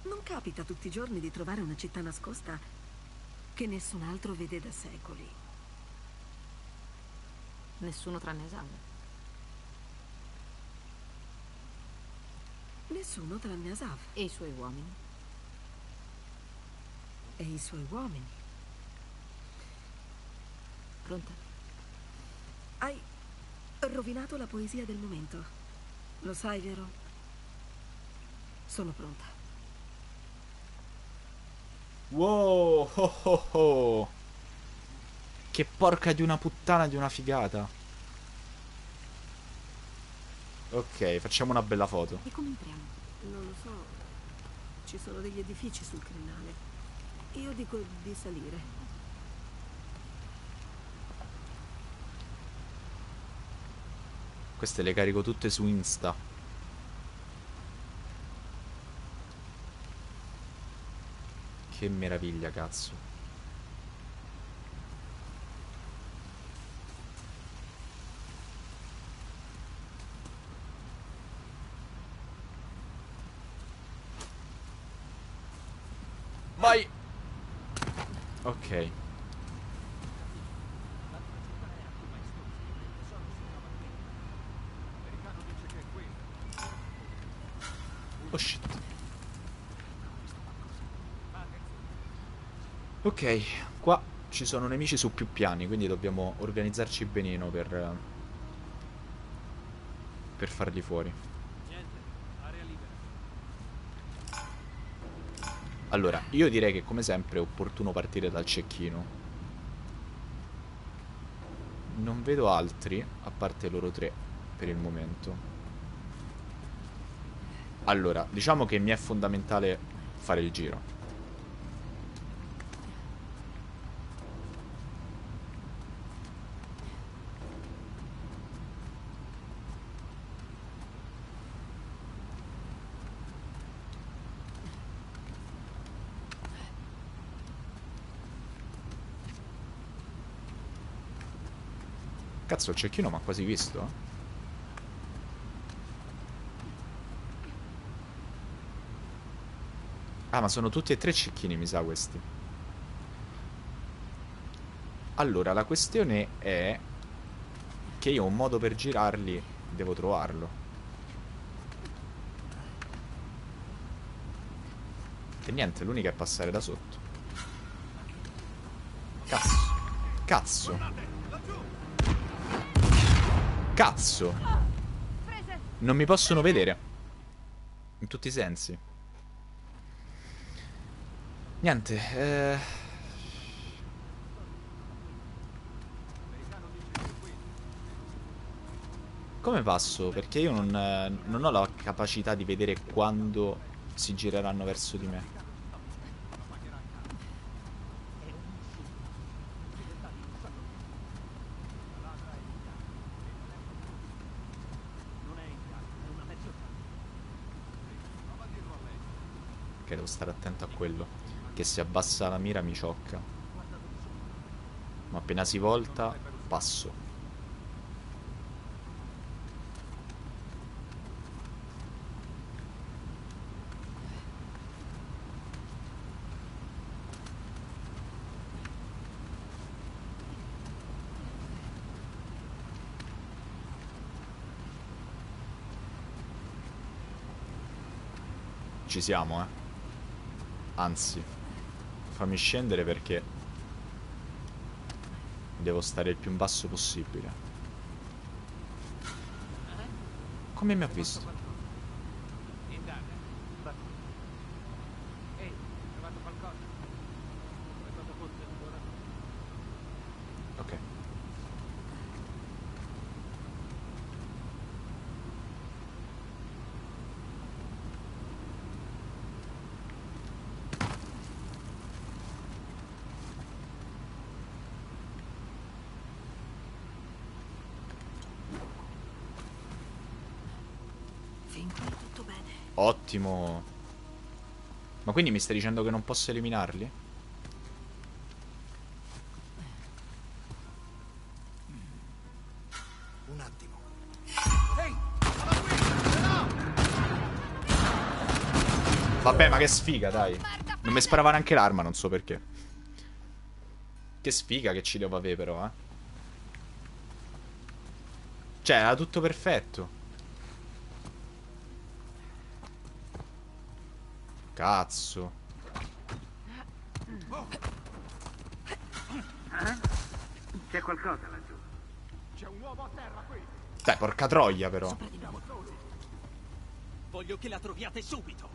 Speaker 2: Non capita tutti i giorni di trovare una città nascosta che nessun altro vede da secoli.
Speaker 5: Nessuno tranne Esau.
Speaker 2: Nessuno tranne Asav
Speaker 5: E i suoi uomini.
Speaker 2: e i suoi uomini.
Speaker 5: Pronta?
Speaker 2: Hai rovinato la poesia del momento. Lo sai, vero? Sono pronta.
Speaker 1: Wow, oh, oh, oh. Che porca di una puttana di una figata. Ok, facciamo una bella foto.
Speaker 5: E come entriamo?
Speaker 2: Non lo so. Ci sono degli edifici sul crinale. Io dico di salire.
Speaker 1: Queste le carico tutte su Insta. Che meraviglia, cazzo. Ok. Oh shit. Ok, qua ci sono nemici su più piani, quindi dobbiamo organizzarci benino per... per farli fuori.
Speaker 3: Niente, area libera.
Speaker 1: Allora, io direi che come sempre è opportuno partire dal cecchino. Non vedo altri, a parte loro tre, per il momento. Allora, diciamo che mi è fondamentale fare il giro. Cazzo, il cecchino mi ha quasi visto. Ah, ma sono tutti e tre cecchini, mi sa, questi. Allora, la questione è che io un modo per girarli devo trovarlo. E niente, l'unica è passare da sotto. Cazzo. Cazzo. Cazzo. Non mi possono vedere. In tutti i sensi. Niente, eh... Come passo? Perché io non, eh, non ho la capacità di vedere quando si gireranno verso di me. Devo stare attento a quello. Che se abbassa la mira mi ciocca. Ma appena si volta, passo. Ci siamo, eh. Anzi, fammi scendere perché devo stare il più in basso possibile. Come mi ha visto?
Speaker 3: Indaglia. Ehi, hai trovato qualcosa? È stato forse ancora?
Speaker 1: Ok.
Speaker 2: Fin qui tutto bene.
Speaker 1: Ottimo. Ma quindi mi stai dicendo che non posso eliminarli?
Speaker 6: Un attimo.
Speaker 1: Vabbè, ma che sfiga, dai. Non mi sparava neanche l'arma, non so perché. Che sfiga che ci devo avere, però, eh. Cioè, era tutto perfetto. Cazzo.
Speaker 3: C'è qualcosa laggiù.
Speaker 4: C'è un uomo a terra qui.
Speaker 1: Dai, porca troia, però.
Speaker 4: Voglio che la troviate subito.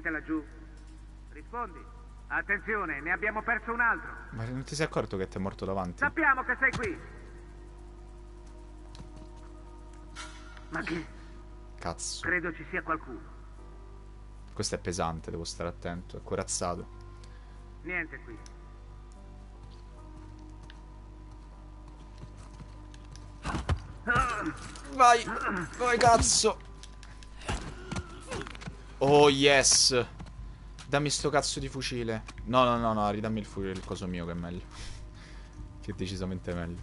Speaker 3: Niente laggiù. Rispondi. Attenzione, ne abbiamo perso un altro.
Speaker 1: Ma non ti sei accorto che ti è morto davanti?
Speaker 3: Sappiamo che sei qui. Ma chi?
Speaker 1: Cazzo.
Speaker 3: Credo ci sia qualcuno.
Speaker 1: Questo è pesante, devo stare attento. È corazzato.
Speaker 3: Niente qui.
Speaker 1: Vai, vai cazzo. Oh yes. Dammi sto cazzo di fucile. No, no, no, no, ridammi il fucile, il coso mio che è meglio. Che è decisamente meglio.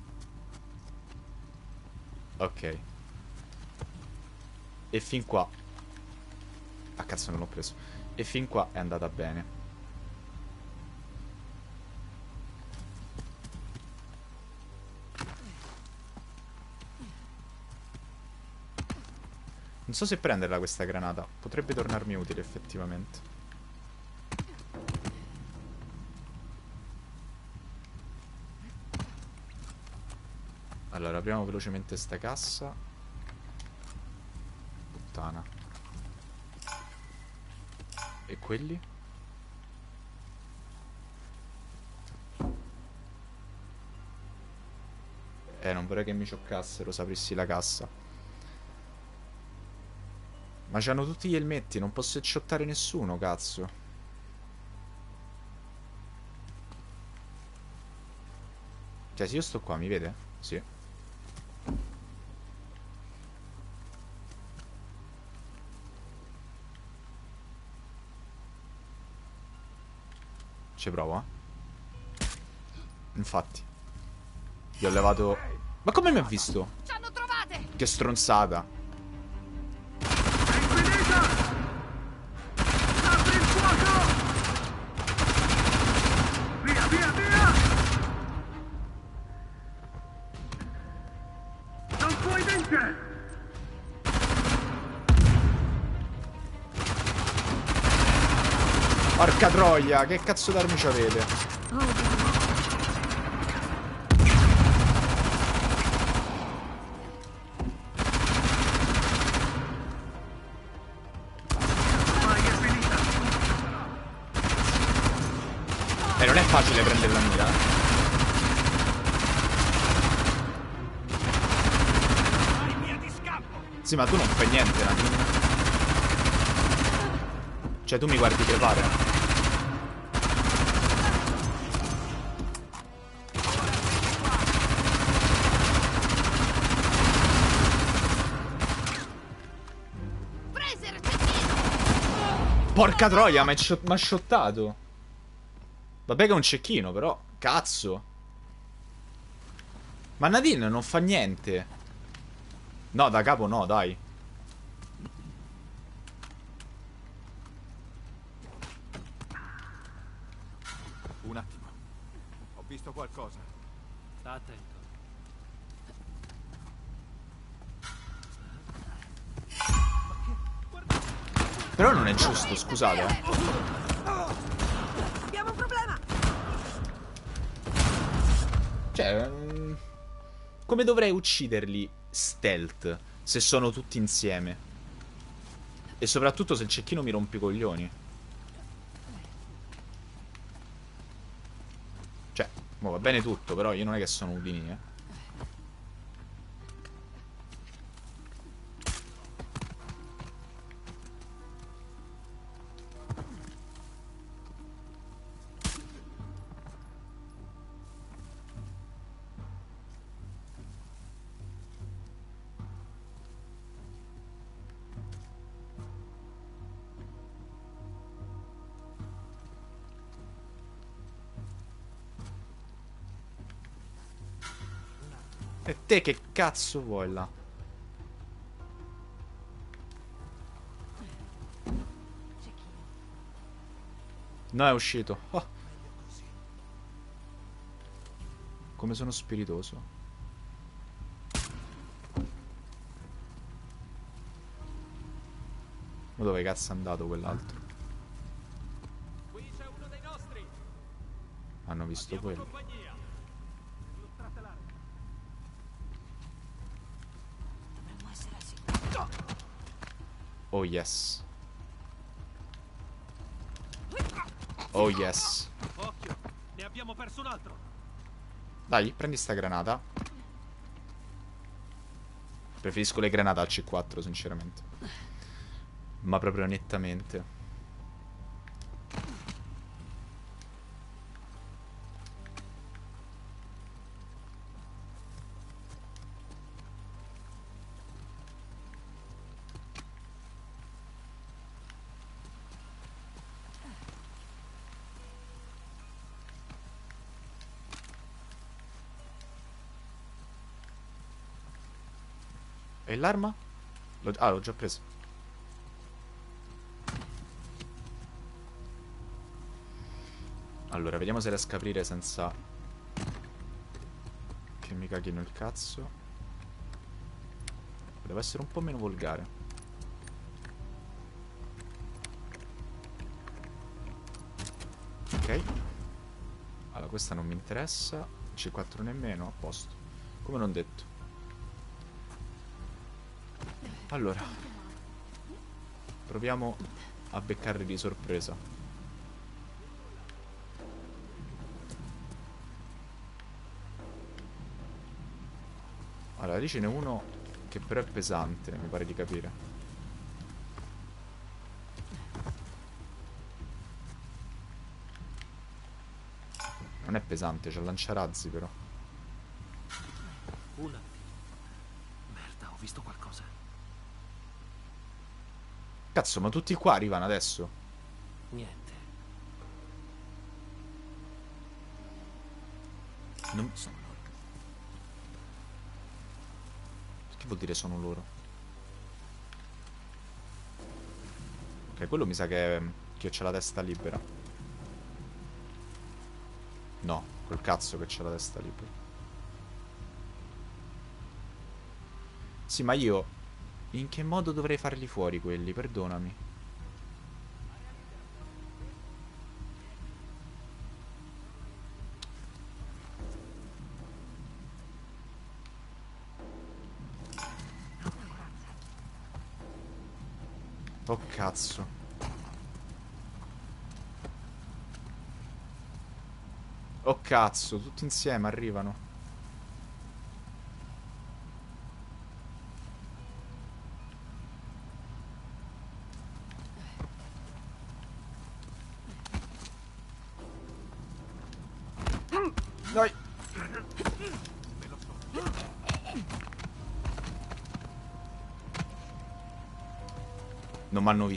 Speaker 1: Ok. E fin qua. Ah cazzo non l'ho preso. E fin qua è andata bene. Non so se prenderla questa granata. Potrebbe tornarmi utile effettivamente. Allora, apriamo velocemente sta cassa. Puttana. E quelli? Eh, non vorrei che mi cioccassero, sapessi la cassa. Ma c'hanno tutti gli elmetti, non posso eccettare nessuno, cazzo. Cioè, se io sto qua, mi vede? Sì. Ci provo, eh. Infatti. Gli ho levato... Ma come mi ha visto?
Speaker 2: Ci hanno trovate!
Speaker 1: Che stronzata. Troia, che cazzo d'armi c'avete? E non è facile prendere la mira. eh. Sì, ma tu non fai niente, mira. Cioè, tu mi guardi.
Speaker 2: Fraser,
Speaker 1: Porca troia, mi ha shottato. Vabbè che è un cecchino, però. Cazzo. Ma Nadine non fa niente. No, da capo no, dai.
Speaker 6: Un attimo. Ho visto qualcosa.
Speaker 4: Sta attento.
Speaker 1: Però non è giusto, scusate.
Speaker 2: Abbiamo un problema!
Speaker 1: Cioè, mm, come dovrei ucciderli stealth se sono tutti insieme? E soprattutto se il cecchino mi rompe i coglioni. Cioè, va bene tutto, però io non è che sono Udini, eh. E te che cazzo vuoi là? No, è uscito. Oh. Come sono spiritoso. Ma dove cazzo è andato quell'altro? Hanno visto quello.
Speaker 4: compagnia! Lo trattelare.
Speaker 2: Dovremmo essere al sicuro.
Speaker 1: Oh yes. Oh yes.
Speaker 4: Occhio! Ne abbiamo perso un altro!
Speaker 1: Dai, prendi sta granata. Preferisco le granate al C4, sinceramente. Ma proprio nettamente. L'arma? Ah, l'ho già presa. Allora, vediamo se riesco a aprire senza... Che mi caghino il cazzo. Devo essere un po' meno volgare. Ok. Allora, questa non mi interessa. C4 nemmeno, a posto. Come non detto. Allora Proviamo a beccarli di sorpresa. Allora lì ce n'è uno Che però è pesante Mi pare di capire. Non è pesante C'ha lanciarazzi però. Cazzo, ma tutti qua arrivano adesso?
Speaker 7: Niente.
Speaker 1: Non...
Speaker 7: Sono loro.
Speaker 1: Che vuol dire sono loro? Ok, quello mi sa che, che c'ha la testa libera. No, col cazzo che c'ha la testa libera. Sì, ma io... In che modo dovrei farli fuori quelli? Perdonami. Oh cazzo. Oh cazzo, tutti insieme arrivano.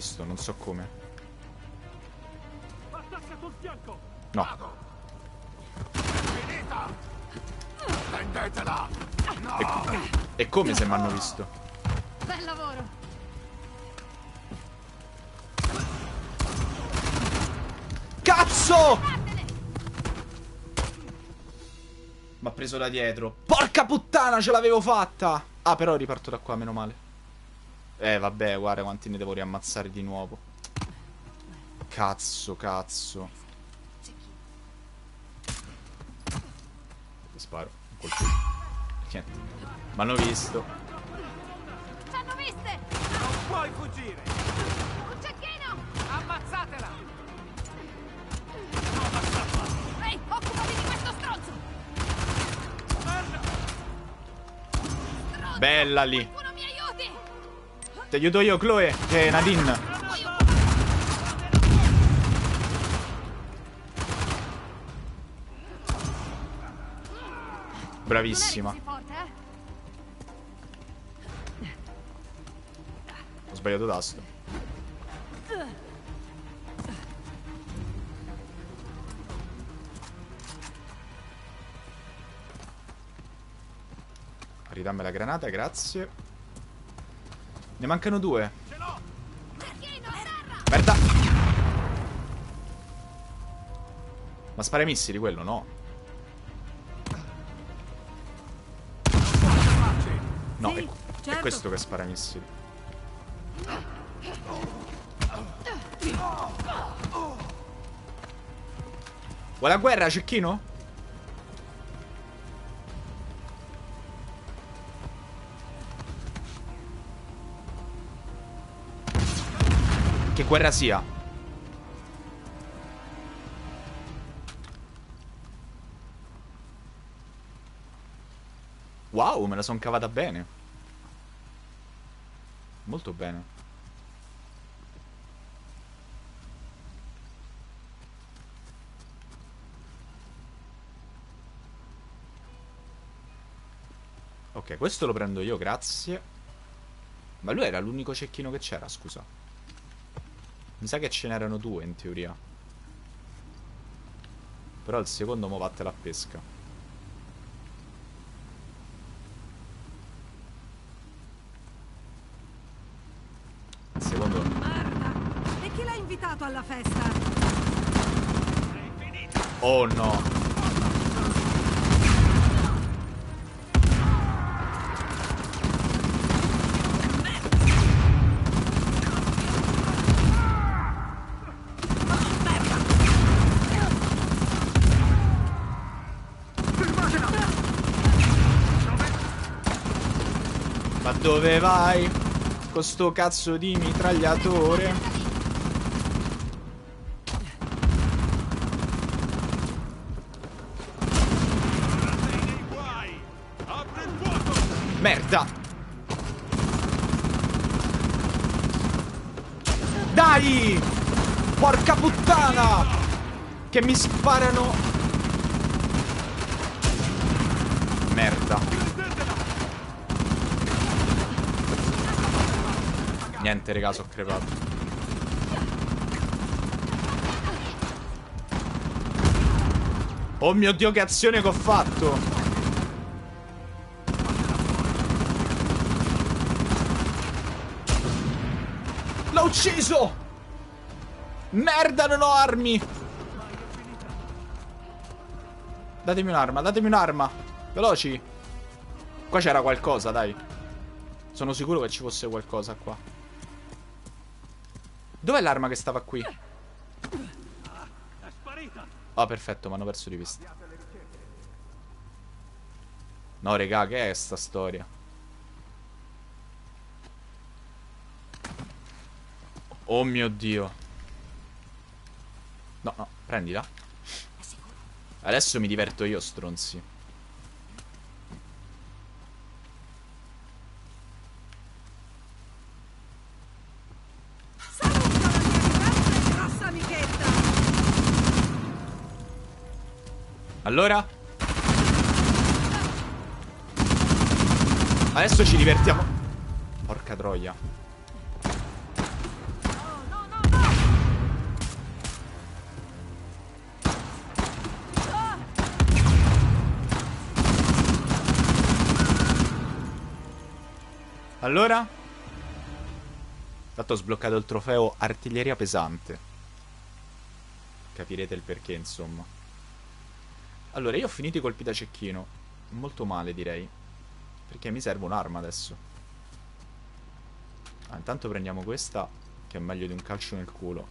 Speaker 1: Visto, non so come.
Speaker 4: Attacca sul fianco!
Speaker 1: No.
Speaker 6: Prendetela!
Speaker 1: E come se mi hanno visto?
Speaker 5: Bel lavoro!
Speaker 1: Cazzo! Mi ha preso da dietro. Porca puttana, ce l'avevo fatta! Ah, però riparto da qua, meno male. Eh, vabbè, guarda quanti ne devo riammazzare di nuovo. Cazzo, cazzo. Sparo. Un colpino. Niente. Mi hanno visto.
Speaker 5: Ci hanno viste!
Speaker 3: Non puoi fuggire!
Speaker 5: Un cecchino!
Speaker 3: Ammazzatela!
Speaker 5: Ehi, occupati di questo stronzo!
Speaker 1: Bella lì. Ti aiuto io, Chloe. È Nadine. Bravissima.
Speaker 5: Eh?
Speaker 1: Ho sbagliato tasto. Ridammi la granata, grazie. Ne mancano due. Merda! Ma spara i missili quello, no? No, è, è
Speaker 2: certo.
Speaker 1: questo che spara i missili. Vuoi la guerra, cecchino? Che guerra sia? Wow, me la son cavata bene. Molto bene. Ok, questo lo prendo io, grazie. Ma lui era l'unico cecchino che c'era, scusa. Mi sa che ce n'erano due in teoria. Però il secondo mo vattene a pesca. Il secondo...
Speaker 2: Merda! E chi l'ha invitato alla festa?
Speaker 1: Oh no! Dove vai? Con sto cazzo di mitragliatore? Merda! Dai! Porca puttana! Che mi sparano! merda. Niente, raga, sono crepato. Oh mio Dio, che azione che ho fatto! L'ho ucciso! Merda, non ho armi! Datemi un'arma, datemi un'arma. Veloci. Qua c'era qualcosa, dai. Sono sicuro che ci fosse qualcosa qua. Dov'è l'arma che stava qui? Ah, perfetto, mi hanno perso di vista. No, regà, che è sta storia? Oh mio Dio. No, no, prendila. Adesso mi diverto io, stronzi. Allora? Adesso ci divertiamo. Porca troia. Allora? Tanto ho sbloccato il trofeo artiglieria pesante. Capirete il perché, insomma. Allora, io ho finito i colpi da cecchino. Molto male, direi. Perché mi serve un'arma adesso. Ah, intanto prendiamo questa, che è meglio di un calcio nel culo.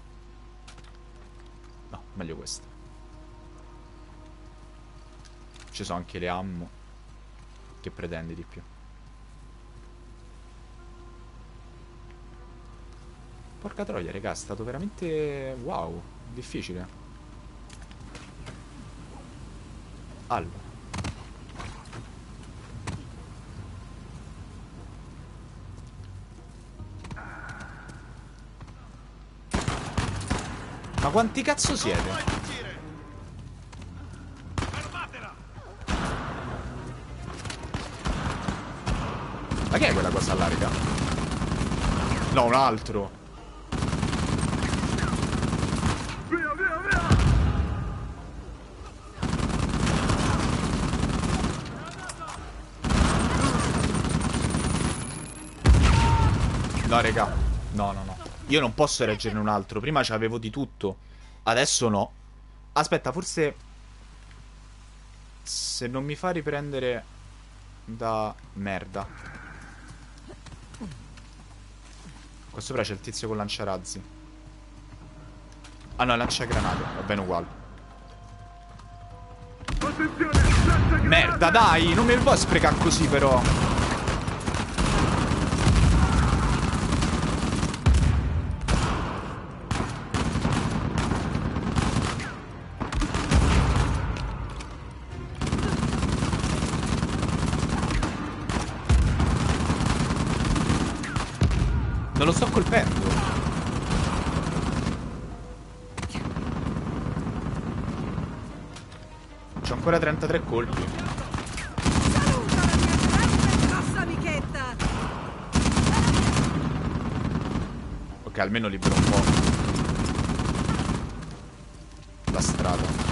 Speaker 1: No, meglio questa. Ci sono anche le ammo. Che pretendi di più? Porca troia, raga, è stato veramente... Wow, difficile. Allora. Ma quanti cazzo siete? Ma che è quella cosa là? No, un altro. No, raga. No, no, no. Io non posso reggerne un altro. Prima c'avevo di tutto. Adesso no. Aspetta, forse... Se non mi fa riprendere da merda. Qua sopra c'è il tizio con lanciarazzi. Ah no, lanciagranate. Va bene uguale. Merda, dai! Non mi puoi sprecare così, però. Ancora 33 colpi. Ok, almeno libero un po'. La strada.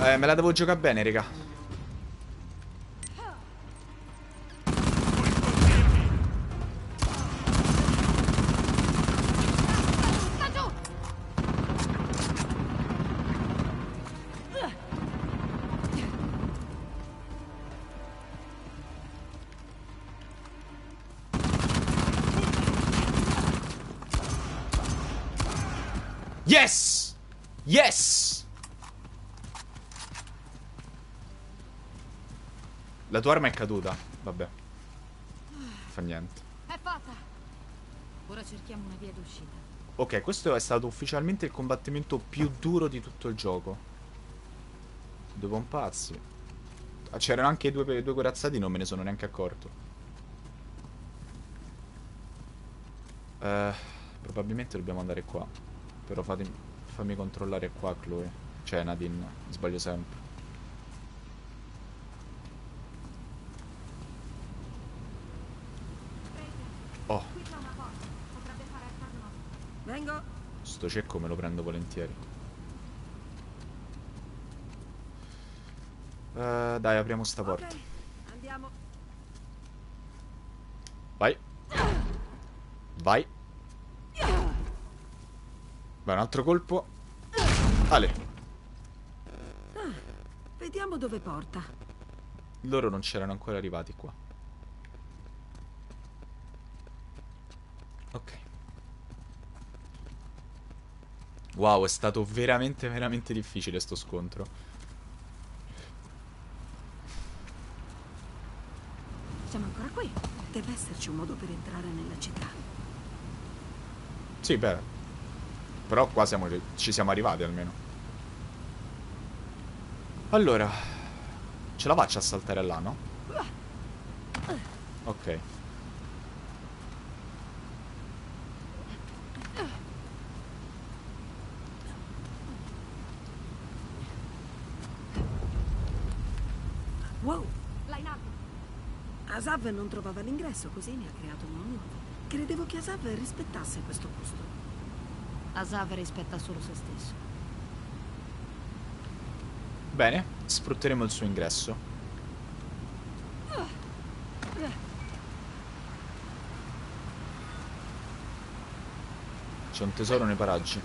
Speaker 1: Eh, me la devo giocare bene, raga. Tua arma è caduta. Vabbè. Fa niente.
Speaker 5: È fatta. Ora cerchiamo una via d'uscita.
Speaker 1: Ok, questo è stato ufficialmente il combattimento più duro di tutto il gioco. Due pompazzi. Ah, C'erano anche due, due corazzati, non me ne sono neanche accorto. Eh, probabilmente dobbiamo andare qua. Però fatemi, fammi controllare qua, Chloe. Cioè, Nadine, sbaglio sempre. Oh,
Speaker 2: Vengo.
Speaker 1: Sto cecco me lo prendo volentieri. Eh, dai, apriamo sta porta.
Speaker 2: Ok, andiamo.
Speaker 1: Vai. Vai. Vai, un altro colpo. Ale.
Speaker 2: Vediamo dove porta.
Speaker 1: Loro non c'erano ancora arrivati qua. Ok. Wow, è stato veramente, veramente difficile sto scontro.
Speaker 2: Siamo ancora qui. Deve esserci un modo per entrare nella città.
Speaker 1: Sì, beh. Però qua siamo, ci siamo arrivati almeno. Allora, ce la faccio a saltare là, no? Ok.
Speaker 2: Wow! Asav non trovava l'ingresso, così ne ha creato uno nuovo. Credevo che Asav rispettasse questo posto.
Speaker 5: Asav rispetta solo se stesso.
Speaker 1: Bene, sfrutteremo il suo ingresso. C'è un tesoro nei paraggi.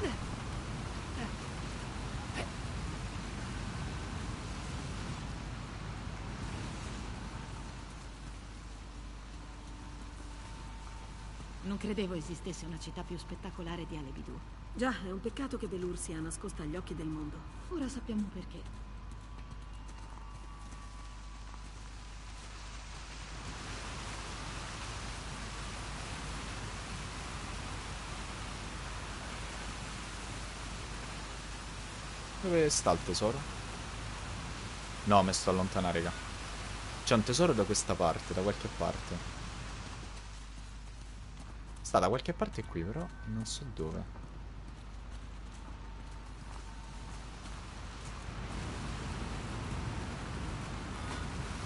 Speaker 5: Non credevo esistesse una città più spettacolare di Alebidu.
Speaker 2: Già, è un peccato che Belur sia nascosta agli occhi del mondo.
Speaker 5: Ora sappiamo perché.
Speaker 1: Dove sta il tesoro? No, mi sto a allontanare, raga. C'è un tesoro da questa parte, da qualche parte. Sta da qualche parte qui, però non so dove.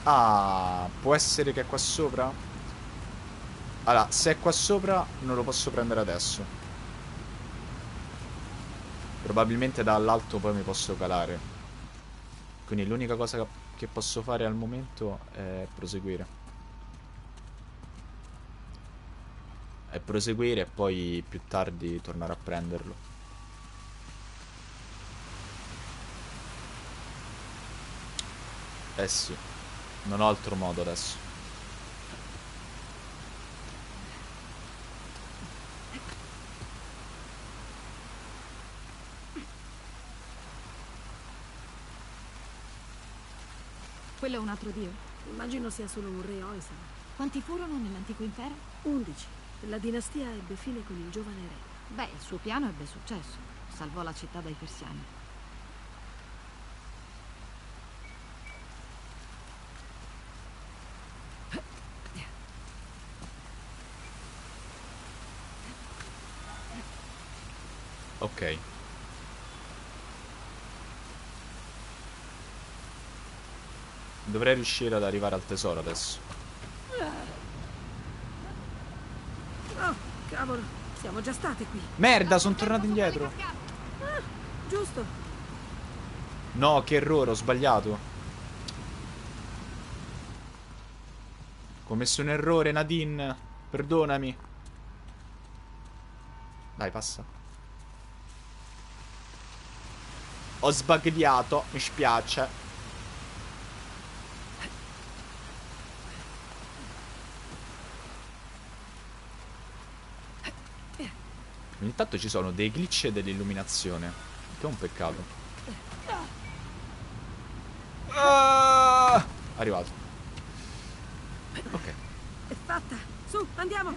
Speaker 1: Ah, può essere che è qua sopra? Allora, se è qua sopra non lo posso prendere adesso. Probabilmente dall'alto poi mi posso calare. Quindi l'unica cosa che posso fare al momento è proseguire. È proseguire e poi più tardi tornare a prenderlo. Eh sì, non ho altro modo adesso.
Speaker 5: Quello è un altro dio.
Speaker 2: Immagino sia solo un re Oisan.
Speaker 5: Quanti furono nell'antico impero?
Speaker 2: Undici. La dinastia ebbe fine con il giovane re.
Speaker 5: Beh, il suo piano ebbe successo. Salvò la città dai persiani.
Speaker 1: Ok. Dovrei riuscire ad arrivare al tesoro adesso.
Speaker 2: Oh, cavolo, siamo già state qui.
Speaker 1: Merda, sono tornato indietro.
Speaker 2: Giusto.
Speaker 1: No, che errore, ho sbagliato. Ho commesso un errore, Nadine. Perdonami. Dai, passa. Ho sbagliato, mi spiace. Intanto ci sono dei glitch dell'illuminazione. Che è un peccato. Ah! Arrivato. Ok.
Speaker 2: È fatta. Su, andiamo.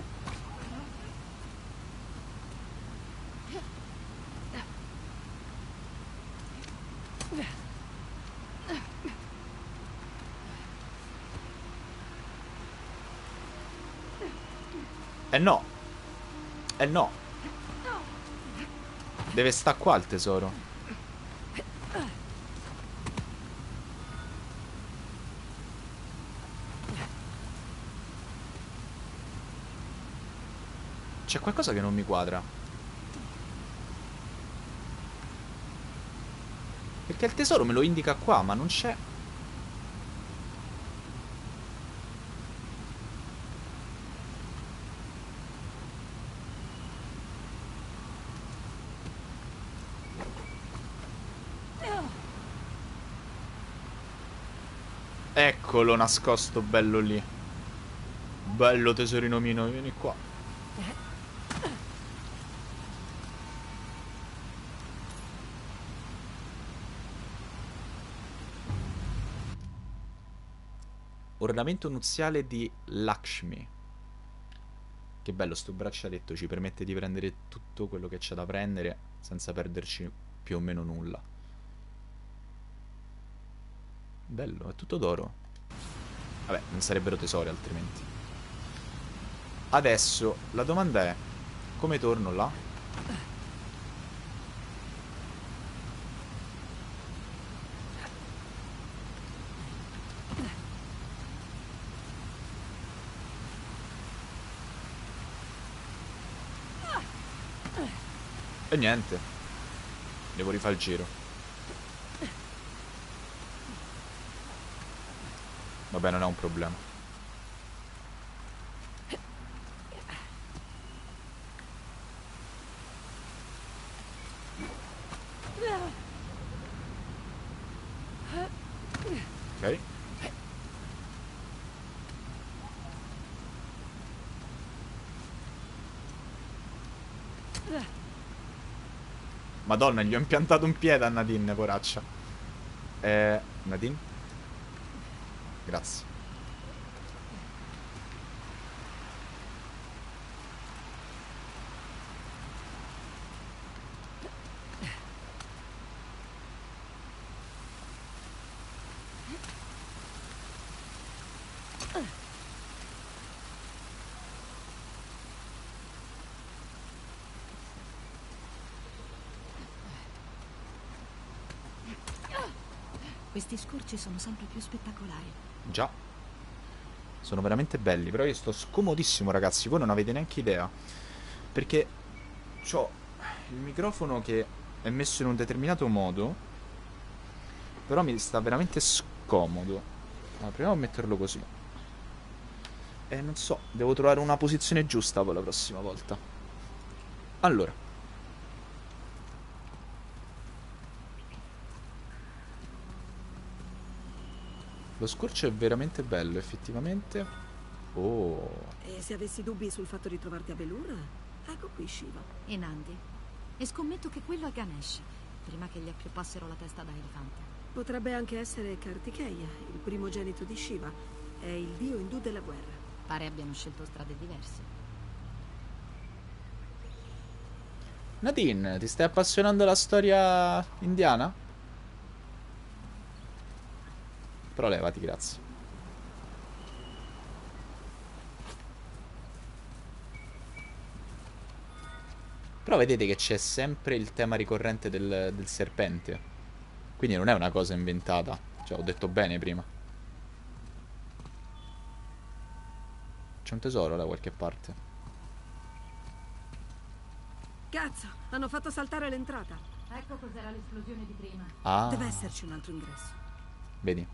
Speaker 1: Eh no. Eh no. Deve sta qua il tesoro. C'è qualcosa che non mi quadra. Perché il tesoro me lo indica qua, ma non c'è Eccolo nascosto bello lì. Bello tesorino mio, vieni qua. Ornamento nuziale di Lakshmi. Che bello sto braccialetto, ci permette di prendere tutto quello che c'è da prendere senza perderci più o meno nulla. Bello, è tutto d'oro. Vabbè, non sarebbero tesori altrimenti. Adesso la domanda è, come torno là? E niente. Devo rifare il giro. Vabbè, non è un problema. Ok. Madonna, gli ho impiantato un piede a Nadine, poraccia. Eh, Nadine? Grazie.
Speaker 2: Questi scorci sono sempre più spettacolari.
Speaker 1: Già. Sono veramente belli, però io sto scomodissimo, ragazzi, voi non avete neanche idea. Perché ho il microfono che è messo in un determinato modo, però mi sta veramente scomodo. Allora, proviamo a metterlo così. E non so, devo trovare una posizione giusta per la prossima volta. Allora. Lo scorcio è veramente bello, effettivamente. Oh.
Speaker 2: E se avessi dubbi sul fatto di trovarti a Belura, ecco qui Shiva.
Speaker 5: E Nandi. E scommetto che quello è Ganesh, prima che gli appioppassero la testa da elefante.
Speaker 2: Potrebbe anche essere Kartikeya, il primogenito di Shiva. È il dio indù della guerra.
Speaker 5: Pare abbiano scelto strade diverse.
Speaker 1: Nadine, ti stai appassionando alla storia indiana? Però levati, grazie. Però vedete che c'è sempre il tema ricorrente del, del serpente. Quindi non è una cosa inventata. Cioè, ho detto bene prima. C'è un tesoro da qualche parte.
Speaker 2: Cazzo, hanno fatto saltare l'entrata.
Speaker 5: Ecco cos'era l'esplosione di prima.
Speaker 1: Ah,
Speaker 2: Deve esserci un altro ingresso.
Speaker 1: vedi.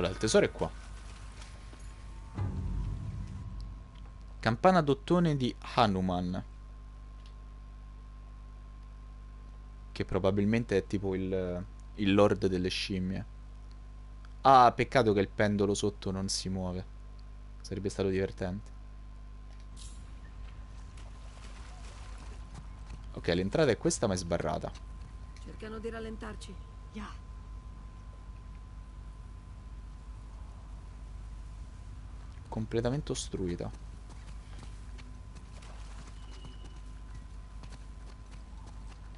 Speaker 1: Allora, il tesoro è qua. Campana d'ottone di Hanuman. Che probabilmente è tipo il, il lord delle scimmie. Ah, peccato che il pendolo sotto non si muove. Sarebbe stato divertente. Ok, l'entrata è questa ma è sbarrata.
Speaker 2: Cercano di rallentarci.
Speaker 5: Yeah.
Speaker 1: completamente ostruita.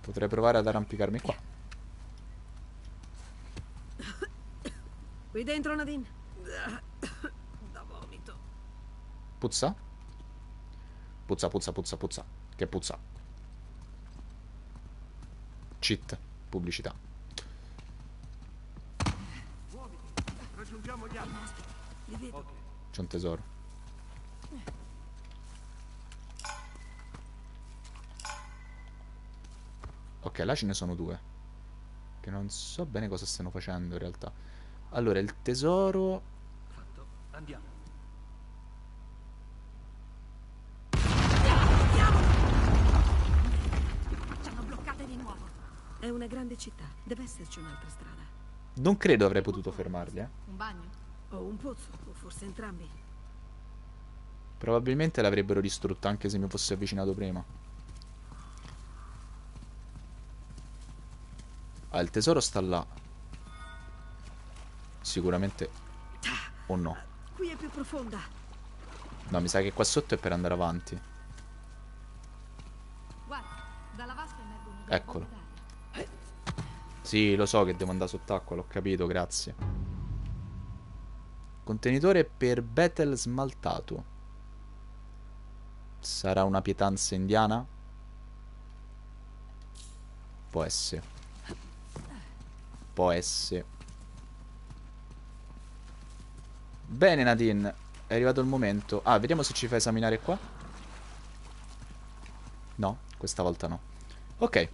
Speaker 1: Potrei provare ad arrampicarmi qua.
Speaker 2: Qui dentro Nadine. Da vomito.
Speaker 1: Puzza? Puzza, puzza, puzza, puzza. Che puzza. Cheat. Pubblicità. Muoviti.
Speaker 3: Raggiungiamo gli altri.
Speaker 2: Li vedo. Okay.
Speaker 1: C'è un tesoro. Ok, là ce ne sono due. Che non so bene cosa stanno facendo in realtà. Allora, il tesoro...
Speaker 7: Fatto. Andiamo.
Speaker 2: Ci hanno bloccate di nuovo. È una grande città. Deve esserci un'altra strada.
Speaker 1: Non credo avrei potuto fermarli, eh.
Speaker 5: Un bagno?
Speaker 2: O un pozzo, o forse entrambi.
Speaker 1: Probabilmente l'avrebbero distrutto anche se mi fossi avvicinato prima. Ah, il tesoro sta là. Sicuramente... O no.
Speaker 2: Qui è più profonda.
Speaker 1: No, mi sa che qua sotto è per andare avanti. Eccolo. Sì, lo so che devo andare sott'acqua, l'ho capito, grazie. Contenitore per betel smaltato. Sarà una pietanza indiana? Può essere. Può essere. Bene Nadine, è arrivato il momento. Ah, vediamo se ci fa esaminare qua. No, questa volta no. Ok,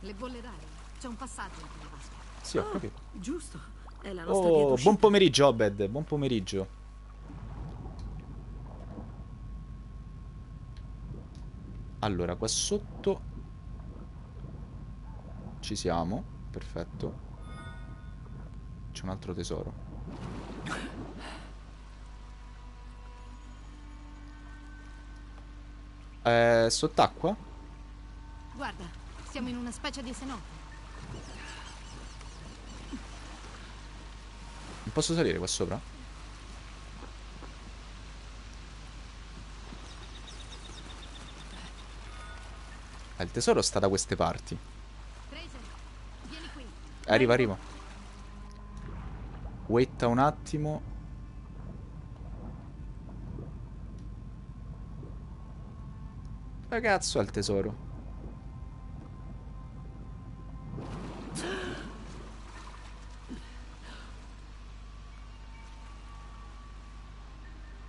Speaker 5: Le bolle d'aria. C'è un passaggio in quella vasca.
Speaker 1: sì, ho
Speaker 2: Oh,
Speaker 1: capito.
Speaker 2: giusto. È la nostra
Speaker 1: Oh, buon pomeriggio, Obed. Buon pomeriggio. Allora, qua sotto ci siamo. Perfetto. C'è un altro tesoro. Eh, sott'acqua?
Speaker 5: Guarda, siamo in una specie di cenote.
Speaker 1: Non posso salire qua sopra? Ah, il tesoro sta da queste parti. Arriva, arriva. Waita un attimo. Ragazzo, al tesoro.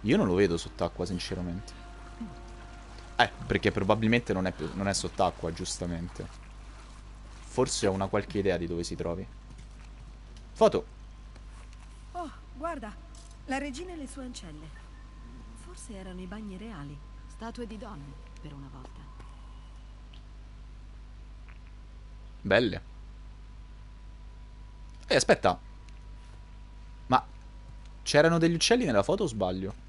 Speaker 1: Io non lo vedo sott'acqua, sinceramente. Eh, perché probabilmente non è, non è sott'acqua, giustamente. Forse ho una qualche idea di dove si trovi. Foto.
Speaker 2: Oh, guarda. La regina e le sue ancelle. Forse erano i bagni reali.
Speaker 5: Statue di donne, per una volta.
Speaker 1: Belle. Eh, aspetta. Ma c'erano degli uccelli nella foto o sbaglio?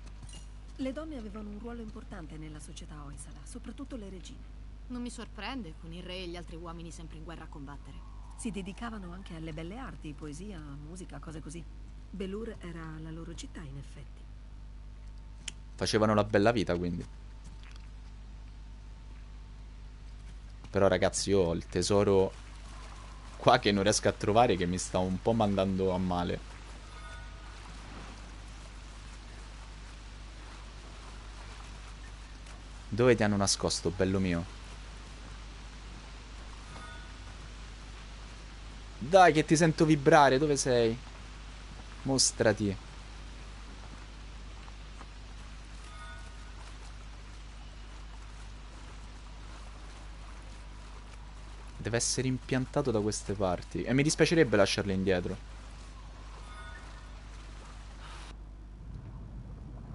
Speaker 2: Le donne avevano un ruolo importante nella società Oisala, soprattutto le regine.
Speaker 5: Non mi sorprende, con il re e gli altri uomini sempre in guerra a combattere.
Speaker 2: Si dedicavano anche alle belle arti, poesia, musica, cose così. Belur era la loro città, in effetti.
Speaker 1: Facevano la bella vita, quindi. Però ragazzi, io ho il tesoro qua che non riesco a trovare che mi sta un po' mandando a male. Dove ti hanno nascosto, bello mio? Dai, che ti sento vibrare, dove sei? Mostrati. Deve essere impiantato da queste parti. E mi dispiacerebbe lasciarle indietro.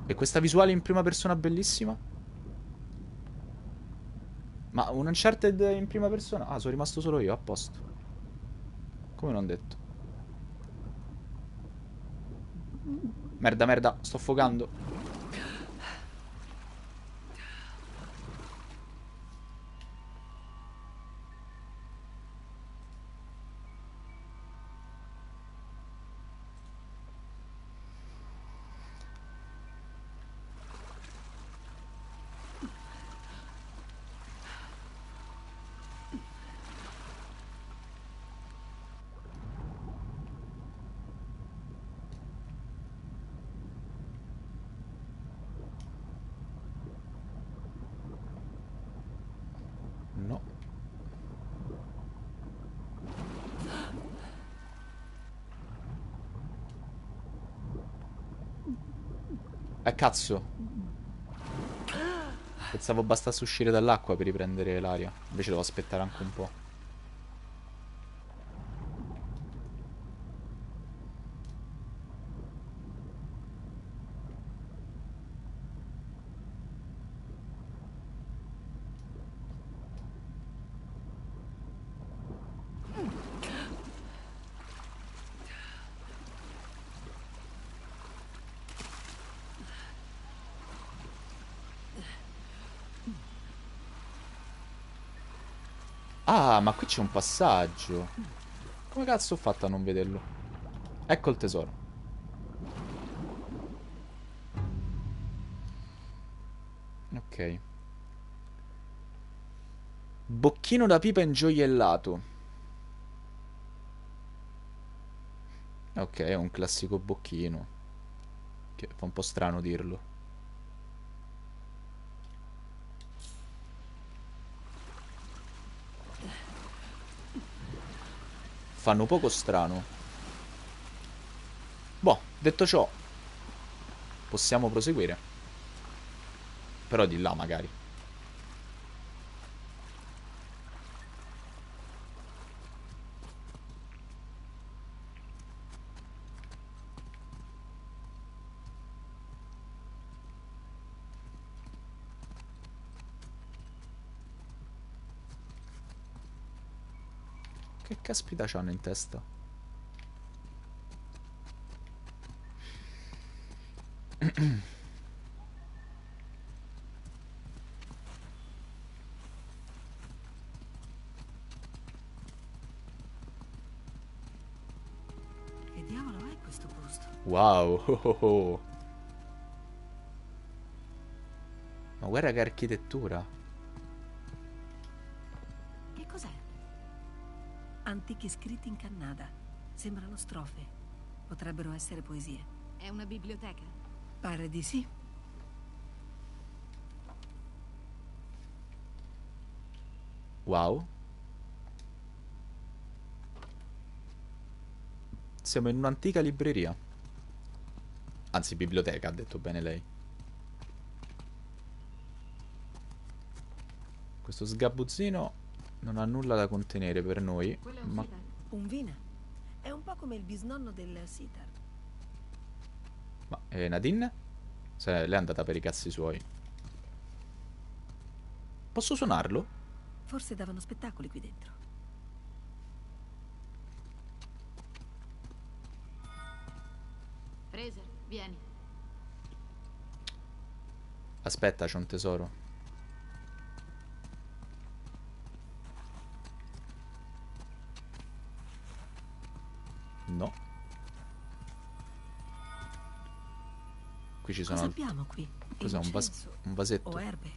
Speaker 1: E questa visuale in prima persona bellissima? Ma un Uncharted in prima persona? Ah, sono rimasto solo io, a posto. Come non detto. Merda, merda, sto affogando. Eh, cazzo. Pensavo bastasse uscire dall'acqua per riprendere l'aria. Invece devo aspettare anche un po'. Ah, ma qui c'è un passaggio. Come cazzo ho fatto a non vederlo? Ecco il tesoro. Ok. Bocchino da pipa ingioiellato. Ok, è un classico bocchino. Che fa un po' strano dirlo. Fanno poco strano. Boh, detto ciò, possiamo proseguire. Però di là magari. Che caspita c'hanno in testa?
Speaker 2: Che diavolo è questo posto?
Speaker 1: Wow. oh, oh, oh. Ma guarda che architettura.
Speaker 2: Antichi scritti in kannada. Sembrano strofe. Potrebbero essere poesie.
Speaker 5: È una biblioteca.
Speaker 2: Pare di sì.
Speaker 1: Wow. Siamo in un'antica libreria. Anzi, biblioteca, ha detto bene lei. Questo sgabuzzino non ha nulla da contenere per noi,
Speaker 5: Quello è un
Speaker 1: ma
Speaker 5: sitar.
Speaker 2: Un vina. È un po' come il bisnonno del sitar.
Speaker 1: Ma eh, Nadine? Se lei è andata per i cazzi suoi. Posso suonarlo?
Speaker 2: Forse davano spettacoli qui dentro.
Speaker 5: Fraser, vieni.
Speaker 1: Aspetta, c'è un tesoro. Qui ci sono...
Speaker 2: Cosa abbiamo qui?
Speaker 1: Cos'è un, vas- un vasetto?
Speaker 2: O erbe?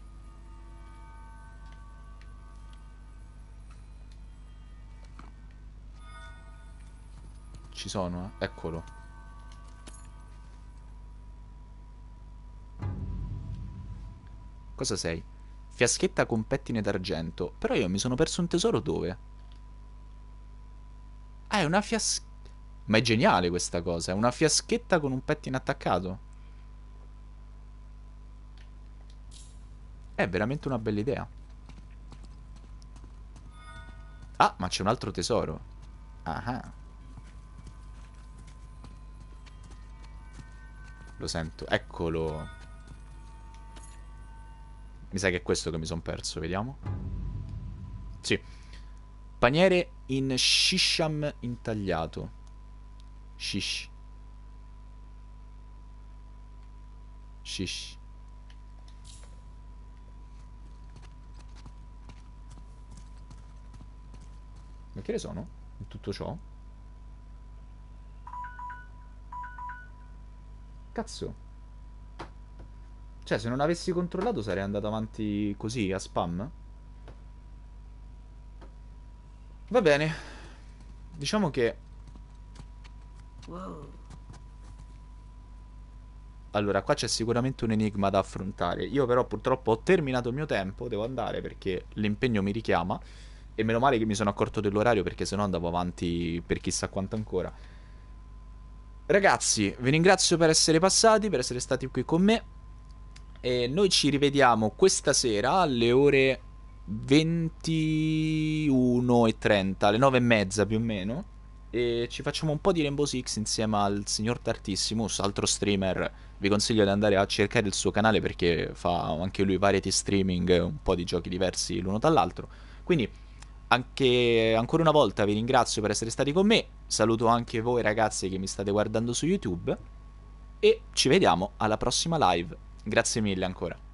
Speaker 1: Ci sono, eh? Eccolo. Cosa sei? Fiaschetta con pettine d'argento. Però io mi sono perso un tesoro dove? Ah, è una fiaschetta. Ma è geniale questa cosa. È una fiaschetta con un pettine attaccato. È veramente una bella idea. Ah, ma c'è un altro tesoro. Ah. Lo sento. Eccolo. Mi sa che è questo che mi sono perso, vediamo. Sì. Paniere in shisham intagliato. Shish. Shish. Ma che ne sono? In tutto ciò? Cazzo. Cioè, se non avessi controllato sarei andato avanti così, a spam? Va bene. Diciamo che... Allora, qua c'è sicuramente un enigma da affrontare. Io però purtroppo ho terminato il mio tempo, devo andare perché l'impegno mi richiama. E meno male che mi sono accorto dell'orario perché sennò andavo avanti per chissà quanto ancora. Ragazzi, vi ringrazio per essere passati, per essere stati qui con me. E noi ci rivediamo questa sera alle ore 21.30, alle 9 e mezza più o meno. E ci facciamo un po' di Rainbow Six insieme al signor Tartissimus, altro streamer. Vi consiglio di andare a cercare il suo canale perché fa anche lui variety streaming, un po' di giochi diversi l'uno dall'altro. Quindi anche ancora una volta vi ringrazio per essere stati con me. Saluto anche voi ragazzi che mi state guardando su YouTube. E ci vediamo alla prossima live. Grazie mille ancora.